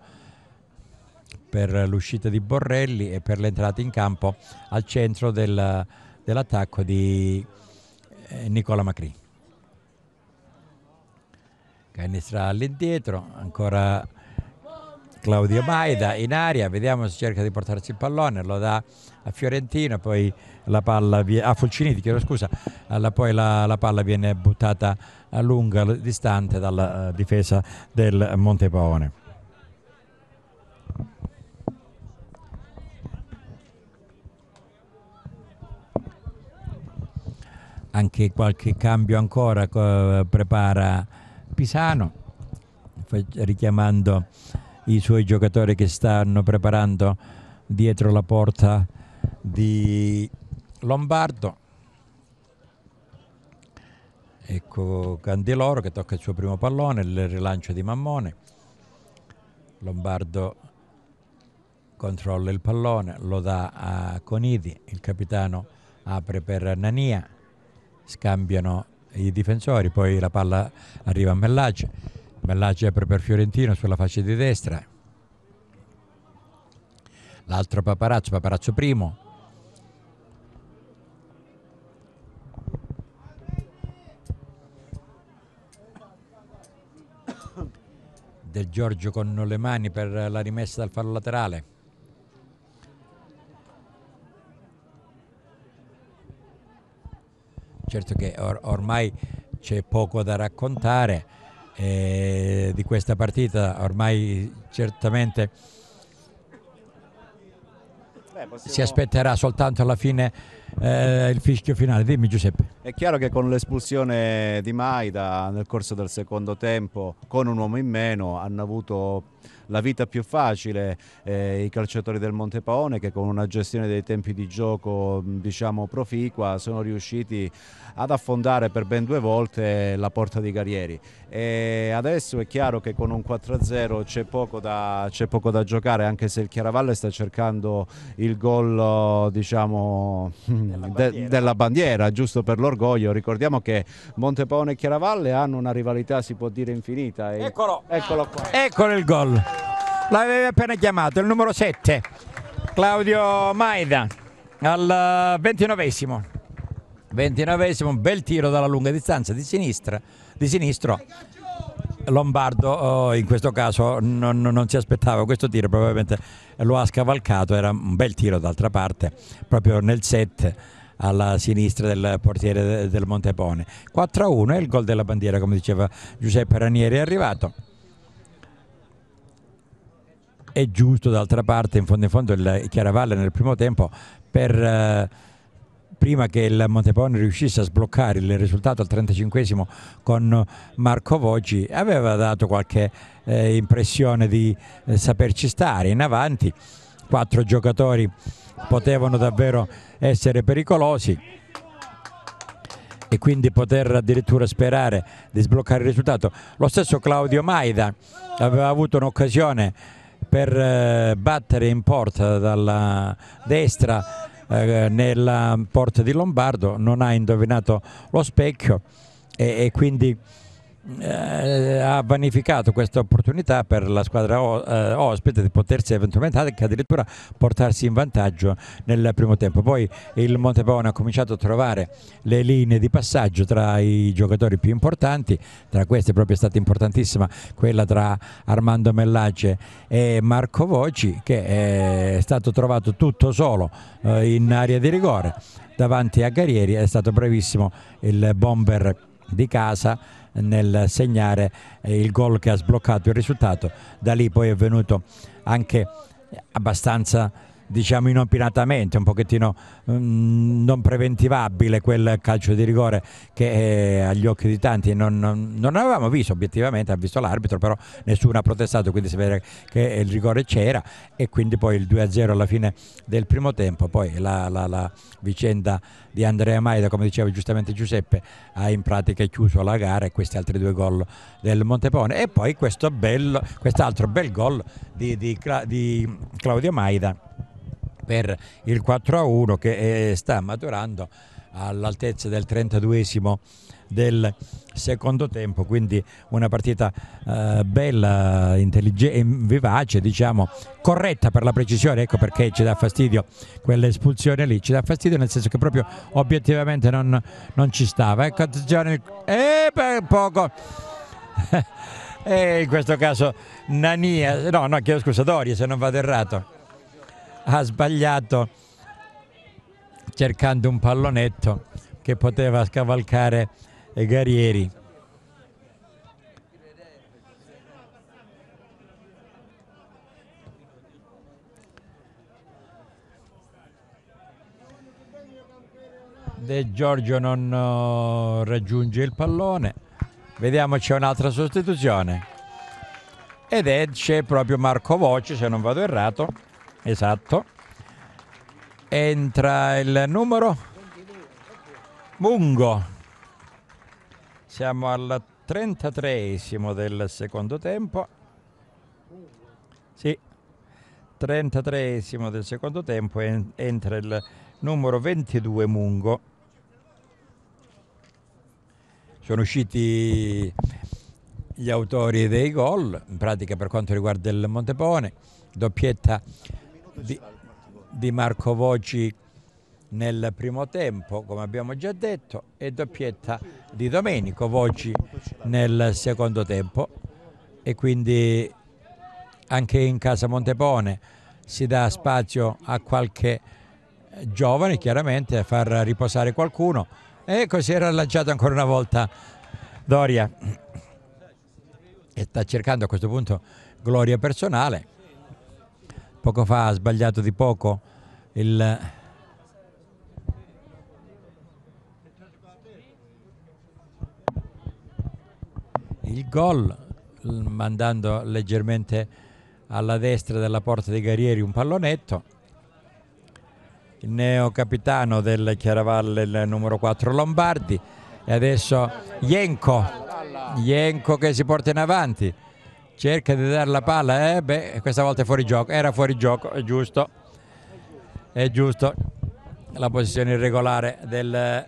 Speaker 2: per l'uscita di Borrelli e per l'entrata in campo al centro del, dell'attacco di eh, Nicola Macri. Cannistra all'indietro, ancora Claudio Maida in aria, vediamo se cerca di portarsi il pallone, lo dà a Fiorentino, poi la palla a Fulciniti, chiedo scusa, alla, poi la, la, palla viene buttata a lunga distante dalla uh, difesa del Montepone. Anche qualche cambio ancora prepara Pisano, richiamando i suoi giocatori che stanno preparando dietro la porta di Lombardo. Ecco Candeloro che tocca il suo primo pallone, il rilancio di Mammone. Lombardo controlla il pallone, lo dà a Conidi, il capitano apre per Nania, scambiano i difensori, poi la palla arriva a Mellace Bellaggi apre per Fiorentino sulla faccia di destra. L'altro paparazzo, paparazzo primo. Del Giorgio con le mani per la rimessa dal fallo laterale. Certo che or ormai c'è poco da raccontare eh, di questa partita ormai certamente Beh, possiamo... si aspetterà soltanto alla fine eh, il fischio finale. Dimmi Giuseppe.
Speaker 3: È chiaro che con l'espulsione di Maida nel corso del secondo tempo, con un uomo in meno, hanno avuto la vita più facile eh, i calciatori del Montepaone che con una gestione dei tempi di gioco diciamo proficua sono riusciti ad affondare per ben due volte la porta di Carrieri e adesso è chiaro che con un 4-0 c'è poco, poco, da giocare anche se il Chiaravalle sta cercando il gol diciamo, della, bandiera. De, della bandiera giusto per l'orgoglio. Ricordiamo che Montepaone e Chiaravalle hanno una rivalità si può dire infinita.
Speaker 2: E... eccolo, eccolo qua. Eccolo il gol l'avevi appena chiamato, il numero 7, Claudio Maida, al 29esimo. 29esimo, un bel tiro dalla lunga distanza di sinistra, di sinistro. Lombardo oh, in questo caso non, non, si aspettava questo tiro, probabilmente lo ha scavalcato, era un bel tiro d'altra parte, proprio nel set alla sinistra del portiere del Montepone. 4-1 e il gol della bandiera, come diceva Giuseppe Ranieri, è arrivato è giusto d'altra parte in fondo in fondo il Chiaravalle nel primo tempo per eh, prima che il Montepone riuscisse a sbloccare il risultato al 35 con Marco Voci aveva dato qualche eh, impressione di eh, saperci stare. In avanti quattro giocatori potevano davvero essere pericolosi e quindi poter addirittura sperare di sbloccare il risultato. Lo stesso Claudio Maida aveva avuto un'occasione per eh, battere in porta dalla destra eh, nella porta di Lombardo, non ha indovinato lo specchio e, e quindi eh, ha vanificato questa opportunità per la squadra o, eh, ospite di potersi eventualmente anche addirittura portarsi in vantaggio nel primo tempo. Poi il Montepone ha cominciato a trovare le linee di passaggio tra i giocatori più importanti, tra queste proprio è stata importantissima quella tra Armando Mellace e Marco Voci che è stato trovato tutto solo eh, in area di rigore davanti a Guerrieri, è stato brevissimo il bomber di casa nel segnare il gol che ha sbloccato il risultato. Da lì poi è venuto anche abbastanza diciamo inopinatamente, un pochettino um, non preventivabile quel calcio di rigore che eh, agli occhi di tanti non, non, non, avevamo visto obiettivamente, ha visto l'arbitro, però nessuno ha protestato, quindi si vede che il rigore c'era e quindi poi il 2-0 alla fine del primo tempo, poi la, la, la vicenda di Andrea Maida, come diceva giustamente Giuseppe, ha in pratica chiuso la gara e questi altri due gol del Montepone. E poi questo bello, quest'altro bel gol di, di, di Claudio Maida per il 4-1 che eh, sta maturando all'altezza del 32esimo del secondo tempo, quindi una partita eh, bella, intelligente, vivace, diciamo, corretta per la precisione, ecco perché ci dà fastidio quell'espulsione lì, ci dà fastidio nel senso che proprio obiettivamente non, non ci stava. Ecco, attenzione, e per poco. e in questo caso Nania, no, no, chiedo scusa, Doria se non vado errato ha sbagliato cercando un pallonetto che poteva scavalcare Garieri. De Giorgio non uh, raggiunge il pallone. Vediamo c'è un'altra sostituzione. Ed è c'è proprio Marco Voce, se non vado errato esatto. Entra il numero Mungo. Siamo al 33esimo del secondo tempo. Sì, 33esimo del secondo tempo entra il numero 22 Mungo. Sono usciti gli autori dei gol, in pratica per quanto riguarda il Montepone, doppietta di, di Marco Voci nel primo tempo, come abbiamo già detto, e doppietta di Domenico Voci nel secondo tempo. E quindi anche in casa Montepone si dà spazio a qualche giovane chiaramente a far riposare qualcuno. E così era lanciato ancora una volta Doria. E sta cercando a questo punto gloria personale poco fa ha sbagliato di poco il il gol mandando leggermente alla destra della porta dei Guerrieri un pallonetto. Il neo capitano del Chiaravalle il numero 4 Lombardi. E adesso Ienco Ienco che si porta in avanti cerca di dare la palla, eh? Beh, questa volta è fuori gioco, era fuori gioco, è giusto, è giusto, la posizione irregolare del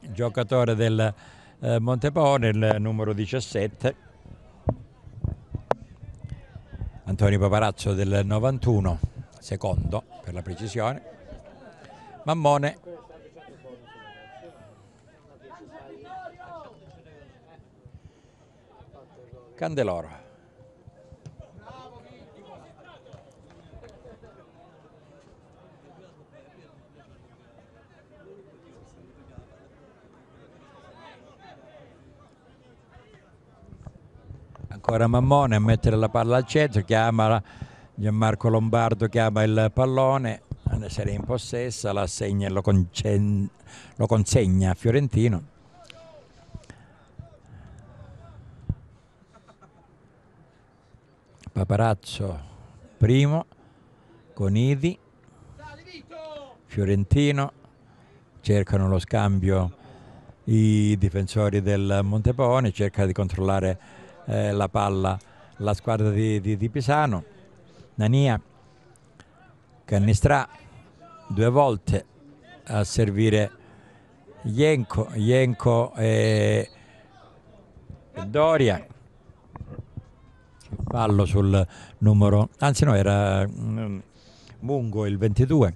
Speaker 2: giocatore del eh, Montepone, il numero 17, Antonio Paparazzo del 91, secondo per la precisione, Mammone Candeloro. Ancora Mammone a mettere la palla al centro, chiama Gianmarco Lombardo, chiama il pallone, se ne in possessa, la assegna e lo, lo consegna a Fiorentino. Paparazzo primo, Conidi, Fiorentino, cercano lo scambio i difensori del Montepone, cerca di controllare eh, la palla la squadra di, di, di Pisano, Nania, Cannistrà due volte a servire Ienco, Ienco e Doria fallo sul numero anzi no era mm, Mungo il 22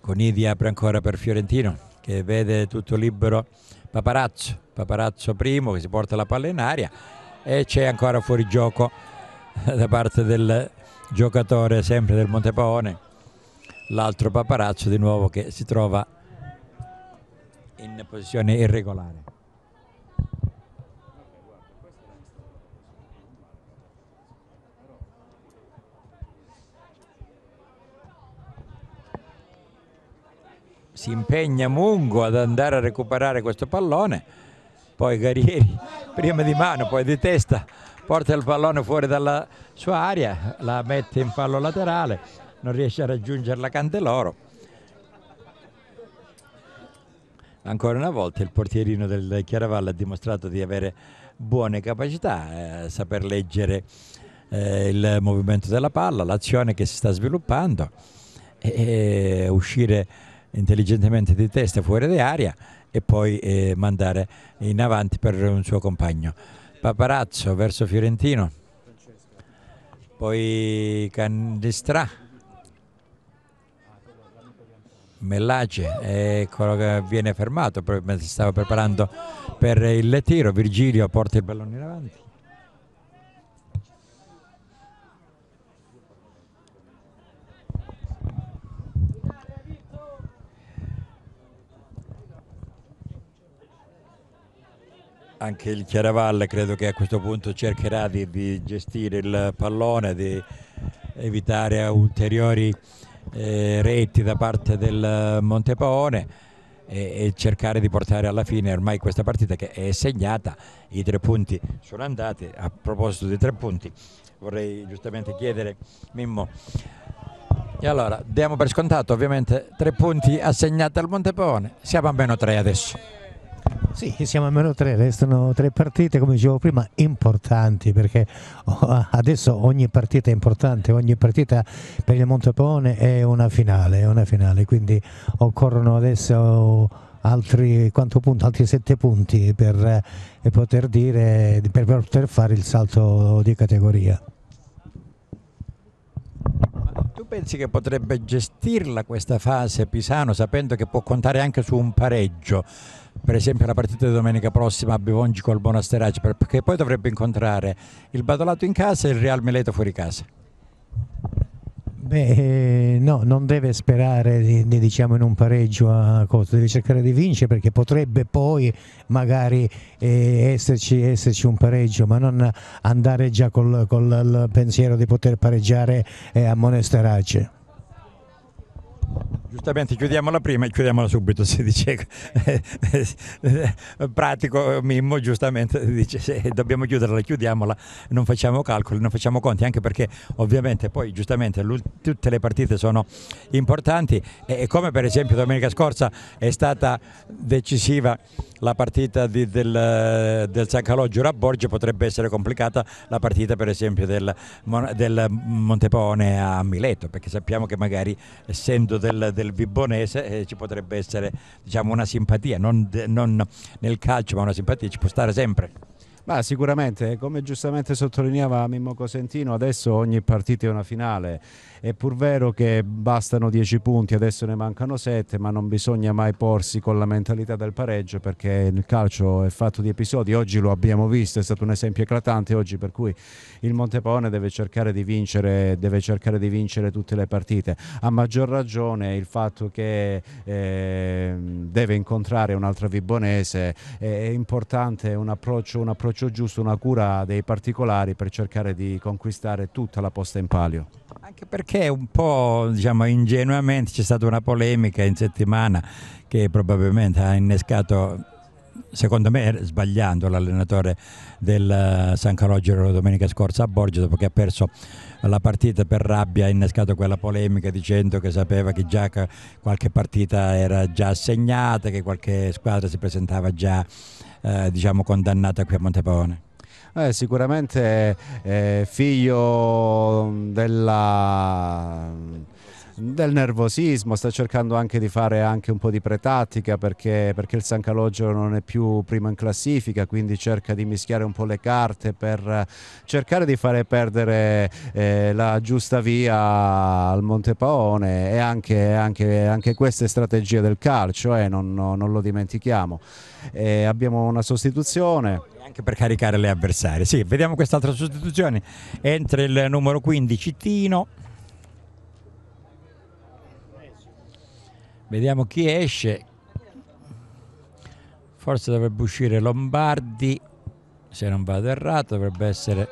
Speaker 2: Conidi apre ancora per Fiorentino che vede tutto libero Paparazzo, Paparazzo primo che si porta la palla in aria e c'è ancora fuori gioco da parte del giocatore sempre del Montepone, l'altro Paparazzo di nuovo che si trova in posizione irregolare. si impegna Mungo ad andare a recuperare questo pallone, poi Garieri prima di mano, poi di testa porta il pallone fuori dalla sua area, la mette in fallo laterale, non riesce a raggiungere la Candeloro. Ancora una volta il portierino del Chiaravalle ha dimostrato di avere buone capacità, eh, saper leggere eh, il movimento della palla, l'azione che si sta sviluppando e, e uscire intelligentemente di testa fuori di aria e poi eh, mandare in avanti per un suo compagno. Paparazzo verso Fiorentino, poi Candistrà, Mellace quello che viene fermato, si stava preparando per il tiro, Virgilio porta il pallone in avanti. Anche il Chiaravalle credo che a questo punto cercherà di, di gestire il pallone, di evitare ulteriori eh, reti da parte del Montepone e, e, cercare di portare alla fine ormai questa partita che è segnata, i tre punti sono andati, a proposito dei tre punti vorrei giustamente chiedere Mimmo e allora diamo per scontato ovviamente tre punti assegnati al Montepone, siamo a meno tre adesso.
Speaker 4: Sì, siamo a meno tre, restano tre partite, come dicevo prima, importanti perché oh, adesso ogni partita è importante, ogni partita per il Montepone è una finale, è una finale quindi occorrono adesso altri, punti, altri sette punti per, eh, poter dire, per poter fare il salto di categoria.
Speaker 2: Tu pensi che potrebbe gestirla questa fase Pisano sapendo che può contare anche su un pareggio? Per esempio la partita di domenica prossima a Bivongi col Bonasteraci, perché poi dovrebbe incontrare il Badolato in casa e il Real Mileto fuori casa.
Speaker 4: Beh, no, non deve sperare di, di, diciamo, in un pareggio a cosa, deve cercare di vincere perché potrebbe poi magari eh, esserci, esserci, un pareggio, ma non andare già col, col pensiero di poter pareggiare eh, a Monesterace.
Speaker 2: Giustamente chiudiamola prima e chiudiamola subito, si dice. Pratico Mimmo giustamente dice se dobbiamo chiuderla chiudiamola, non facciamo calcoli, non facciamo conti, anche perché ovviamente poi giustamente tutte le partite sono importanti e, come per esempio domenica scorsa è stata decisiva la partita di, del, del San a Borgia, potrebbe essere complicata la partita per esempio del, del Montepone a Mileto, perché sappiamo che magari essendo del del Vibonese eh, ci potrebbe essere diciamo, una simpatia, non, non nel calcio ma una simpatia ci può stare sempre.
Speaker 3: Ma sicuramente, come giustamente sottolineava Mimmo Cosentino, adesso ogni partita è una finale. È pur vero che bastano 10 punti, adesso ne mancano 7, ma non bisogna mai porsi con la mentalità del pareggio perché il calcio è fatto di episodi. Oggi lo abbiamo visto, è stato un esempio eclatante oggi per cui il Montepone deve cercare di vincere, deve cercare di vincere tutte le partite. A maggior ragione il fatto che eh, deve incontrare un'altra Vibonese è importante un approccio, un approccio approccio giusto, una cura dei particolari per cercare di conquistare tutta la posta in palio.
Speaker 2: Anche perché un po' diciamo, ingenuamente c'è stata una polemica in settimana che probabilmente ha innescato secondo me sbagliando l'allenatore del eh, San Calogero domenica scorsa a Borgia dopo che ha perso la partita per rabbia ha innescato quella polemica dicendo che sapeva che già qualche partita era già assegnata, che qualche squadra si presentava già eh, diciamo condannata qui a Montepone.
Speaker 3: Eh, sicuramente eh, figlio della del nervosismo, sta cercando anche di fare anche un po' di pretattica perché, perché, il San Calogero non è più primo in classifica, quindi cerca di mischiare un po' le carte per cercare di fare perdere eh, la giusta via al Montepaone e anche, anche, anche queste strategie del calcio, eh, non, non, lo dimentichiamo. Eh, abbiamo una sostituzione
Speaker 2: anche per caricare le avversarie. Sì, vediamo quest'altra sostituzione. Entra il numero 15 Tino Vediamo chi esce. Forse dovrebbe uscire Lombardi, se non vado errato, dovrebbe essere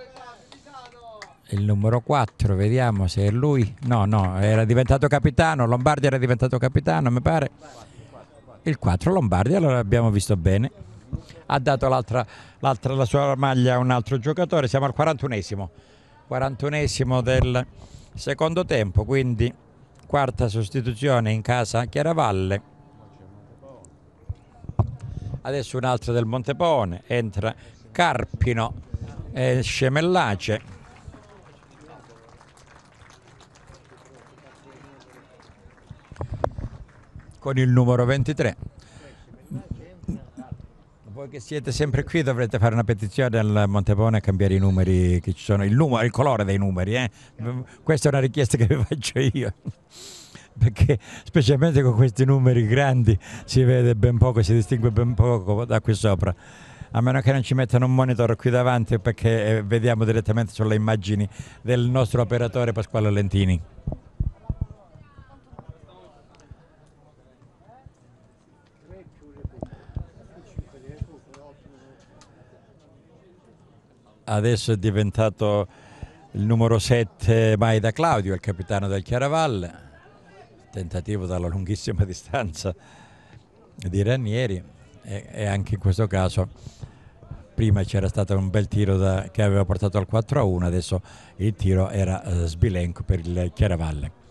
Speaker 2: il numero 4, vediamo se è lui. No, no, era diventato capitano, Lombardi era diventato capitano, mi pare. Il 4 Lombardi, allora l'abbiamo visto bene. Ha dato la sua maglia a un altro giocatore, siamo al 41esimo. 41esimo del secondo tempo, quindi quarta sostituzione in casa Chiaravalle. Adesso un'altra del Montepone entra Carpino e Scemellace con il numero 23 voi che siete sempre qui dovrete fare una petizione al Montepone a cambiare i numeri che ci sono, il, numero, il colore dei numeri. Eh? Questa è una richiesta che vi faccio io. Perché specialmente con questi numeri grandi si vede ben poco, si distingue ben poco da qui sopra. A meno che non ci mettano un monitor qui davanti perché eh, vediamo direttamente sulle immagini del nostro operatore Pasquale Lentini. Adesso è diventato il numero 7 Maida Claudio, il capitano del Chiaravalle, tentativo dalla lunghissima distanza di Ranieri e, e anche in questo caso prima c'era stato un bel tiro da, che aveva portato al 4 a 1, adesso il tiro era uh, sbilenco per il Chiaravalle.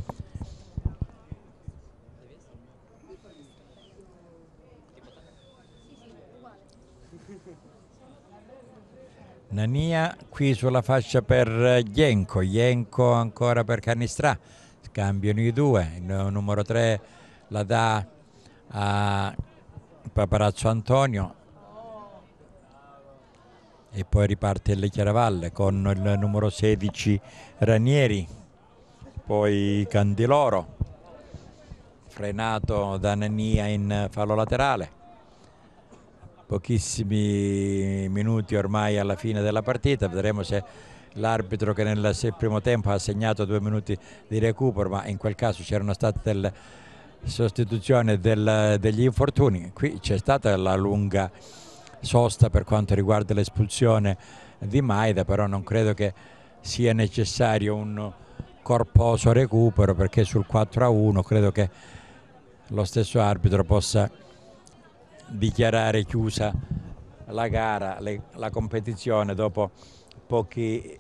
Speaker 2: Nania qui sulla fascia per Ienco, Ienco ancora per Cannistrà, scambiano i due, il numero 3 la dà a Paparazzo Antonio. E poi riparte il Chiaravalle con il numero 16 Ranieri, poi Candiloro, frenato da Nania in fallo laterale pochissimi minuti ormai alla fine della partita, vedremo se l'arbitro che nel primo tempo ha assegnato due minuti di recupero, ma in quel caso c'erano state delle sostituzioni del, degli infortuni, qui c'è stata la lunga sosta per quanto riguarda l'espulsione di Maida, però non credo che sia necessario un corposo recupero perché sul 4 a 1 credo che lo stesso arbitro possa dichiarare chiusa la gara, le, la competizione dopo pochi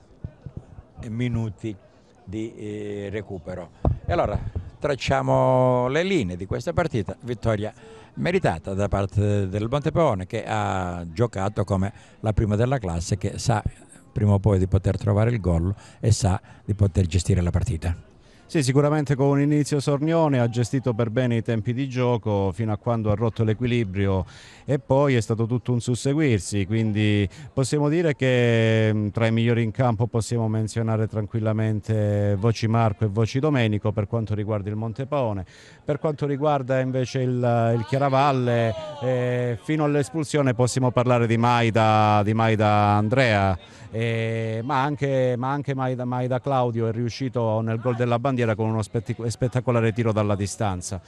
Speaker 2: minuti di eh, recupero. E allora tracciamo le linee di questa partita, vittoria meritata da parte del Montepone che ha giocato come la prima della classe che sa prima o poi di poter trovare il gol e sa di poter gestire la partita.
Speaker 3: Sì, sicuramente con un inizio sornione ha gestito per bene i tempi di gioco fino a quando ha rotto l'equilibrio e poi è stato tutto un susseguirsi, quindi possiamo dire che mm, tra i migliori in campo possiamo menzionare tranquillamente Voci Marco e Voci Domenico per quanto riguarda il Montepone, per quanto riguarda invece il, il Chiaravalle eh, fino all'espulsione possiamo parlare di Maida, di Maida Andrea eh, ma anche, ma anche Maida, Maida, Claudio è riuscito nel gol della bandiera con uno spettacolare tiro dalla distanza.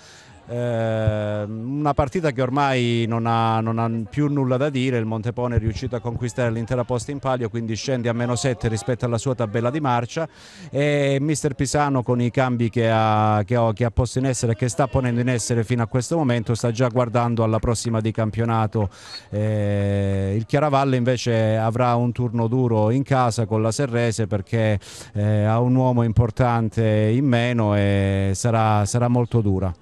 Speaker 3: Eh, una partita che ormai non ha, non ha, più nulla da dire, il Montepone è riuscito a conquistare l'intera posta in palio, quindi scende a meno 7 rispetto alla sua tabella di marcia e mister Pisano con i cambi che ha, che, ha, che ha posto in essere e che sta ponendo in essere fino a questo momento sta già guardando alla prossima di campionato. Eh, il Chiaravalle invece avrà un turno duro in casa con la Serrese perché eh, ha un uomo importante in meno e sarà, sarà molto dura.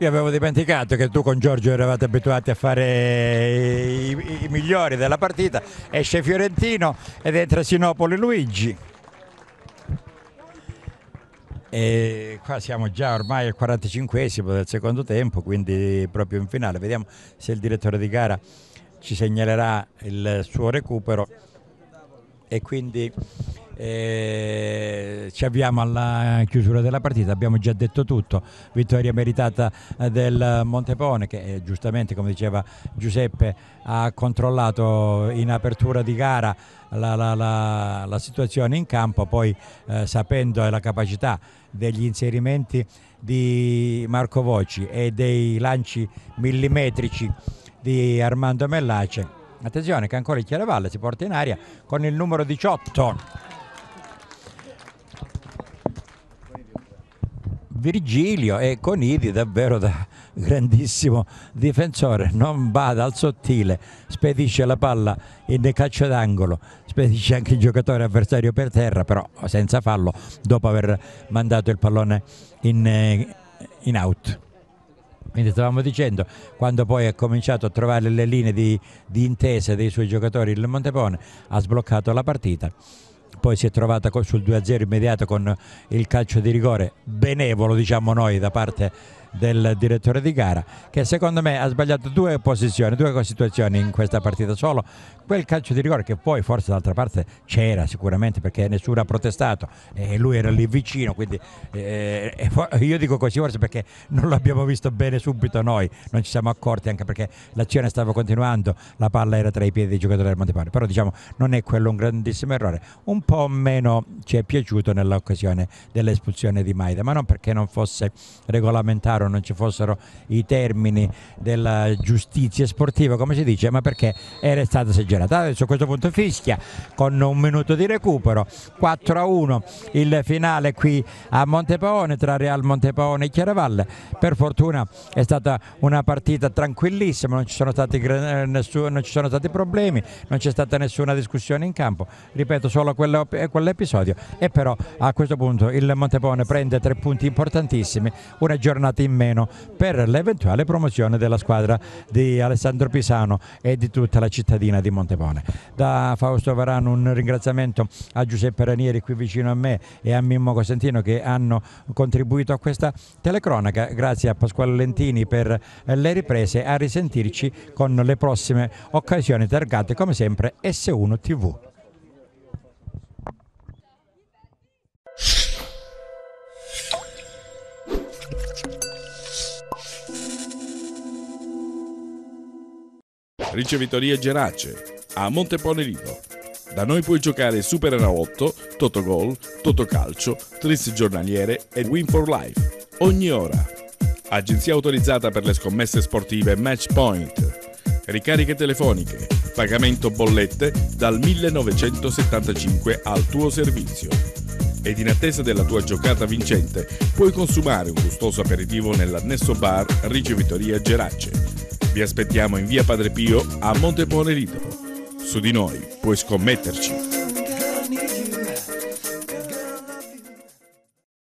Speaker 2: Io avevo dimenticato che tu con Giorgio eravate abituati a fare i, i- migliori della partita. Esce Fiorentino ed entra Sinopoli Luigi. E qua siamo già ormai al 45esimo del secondo tempo, quindi proprio in finale. Vediamo se il direttore di gara ci segnalerà il suo recupero e quindi eh, ci avviamo alla chiusura della partita, abbiamo già detto tutto, vittoria meritata eh, del Montepone che eh, giustamente come diceva Giuseppe ha controllato in apertura di gara la, la- la- la situazione in campo, poi eh, sapendo la capacità degli inserimenti di Marco Voci e dei lanci millimetrici di Armando Mellace. Attenzione che ancora il Chiaravalle si porta in aria con il numero 18. Virgilio e Conidi davvero da grandissimo difensore, non bada al sottile, spedisce la palla in calcio d'angolo, spedisce anche il giocatore avversario per terra, però senza fallo dopo aver mandato il pallone in, eh, in out. Quindi stavamo dicendo, quando poi ha cominciato a trovare le linee di, di intesa dei suoi giocatori il Montepone, ha sbloccato la partita. Poi si è trovata sul 2-0 immediato con il calcio di rigore benevolo, diciamo noi, da parte del direttore di gara, che secondo me ha sbagliato due posizioni, due situazioni in questa partita solo. Quel calcio di rigore che poi forse d'altra parte c'era sicuramente perché nessuno ha protestato e lui era lì vicino, quindi eh, io dico così forse perché non l'abbiamo visto bene subito noi, non ci siamo accorti anche perché l'azione stava continuando, la palla era tra i piedi dei giocatori del Montepone, però diciamo non è quello un grandissimo errore, un po' meno ci è piaciuto nell'occasione dell'espulsione di Maida, ma non perché non fosse regolamentare o non ci fossero i termini della giustizia sportiva come si dice, ma perché era stata esagerata. Adesso a questo punto fischia con un minuto di recupero, 4 a 1 il finale qui a Montepaone tra Real Montepaone e Chiaravalle. Per fortuna è stata una partita tranquillissima, non ci sono stati, eh, nessu- non ci sono stati problemi, non c'è stata nessuna discussione in campo. Ripeto solo eh, quell'episodio e però a questo punto il Montepone prende tre punti importantissimi, una giornata in meno per l'eventuale promozione della squadra di Alessandro Pisano e di tutta la cittadina di Montepone. Da Fausto Varano un ringraziamento a Giuseppe Ranieri qui vicino a me e a Mimmo Cosentino che hanno contribuito a questa telecronaca. Grazie a Pasquale Lentini per le riprese, a risentirci con le prossime occasioni targate come sempre S1 TV.
Speaker 1: Ricevitoria Gerace a Montepone Lido. Da noi puoi giocare Super Enalotto, Totogol, Totocalcio, Tris giornaliere e Win for Life ogni ora. Agenzia autorizzata per le scommesse sportive Match Point. Ricariche telefoniche, pagamento bollette dal 1975 al tuo servizio. Ed in attesa della tua giocata vincente puoi consumare un gustoso aperitivo nell'annesso bar Ricevitoria Gerace. Vi aspettiamo in via Padre Pio a Montepone Lido. Su di noi puoi scommetterci.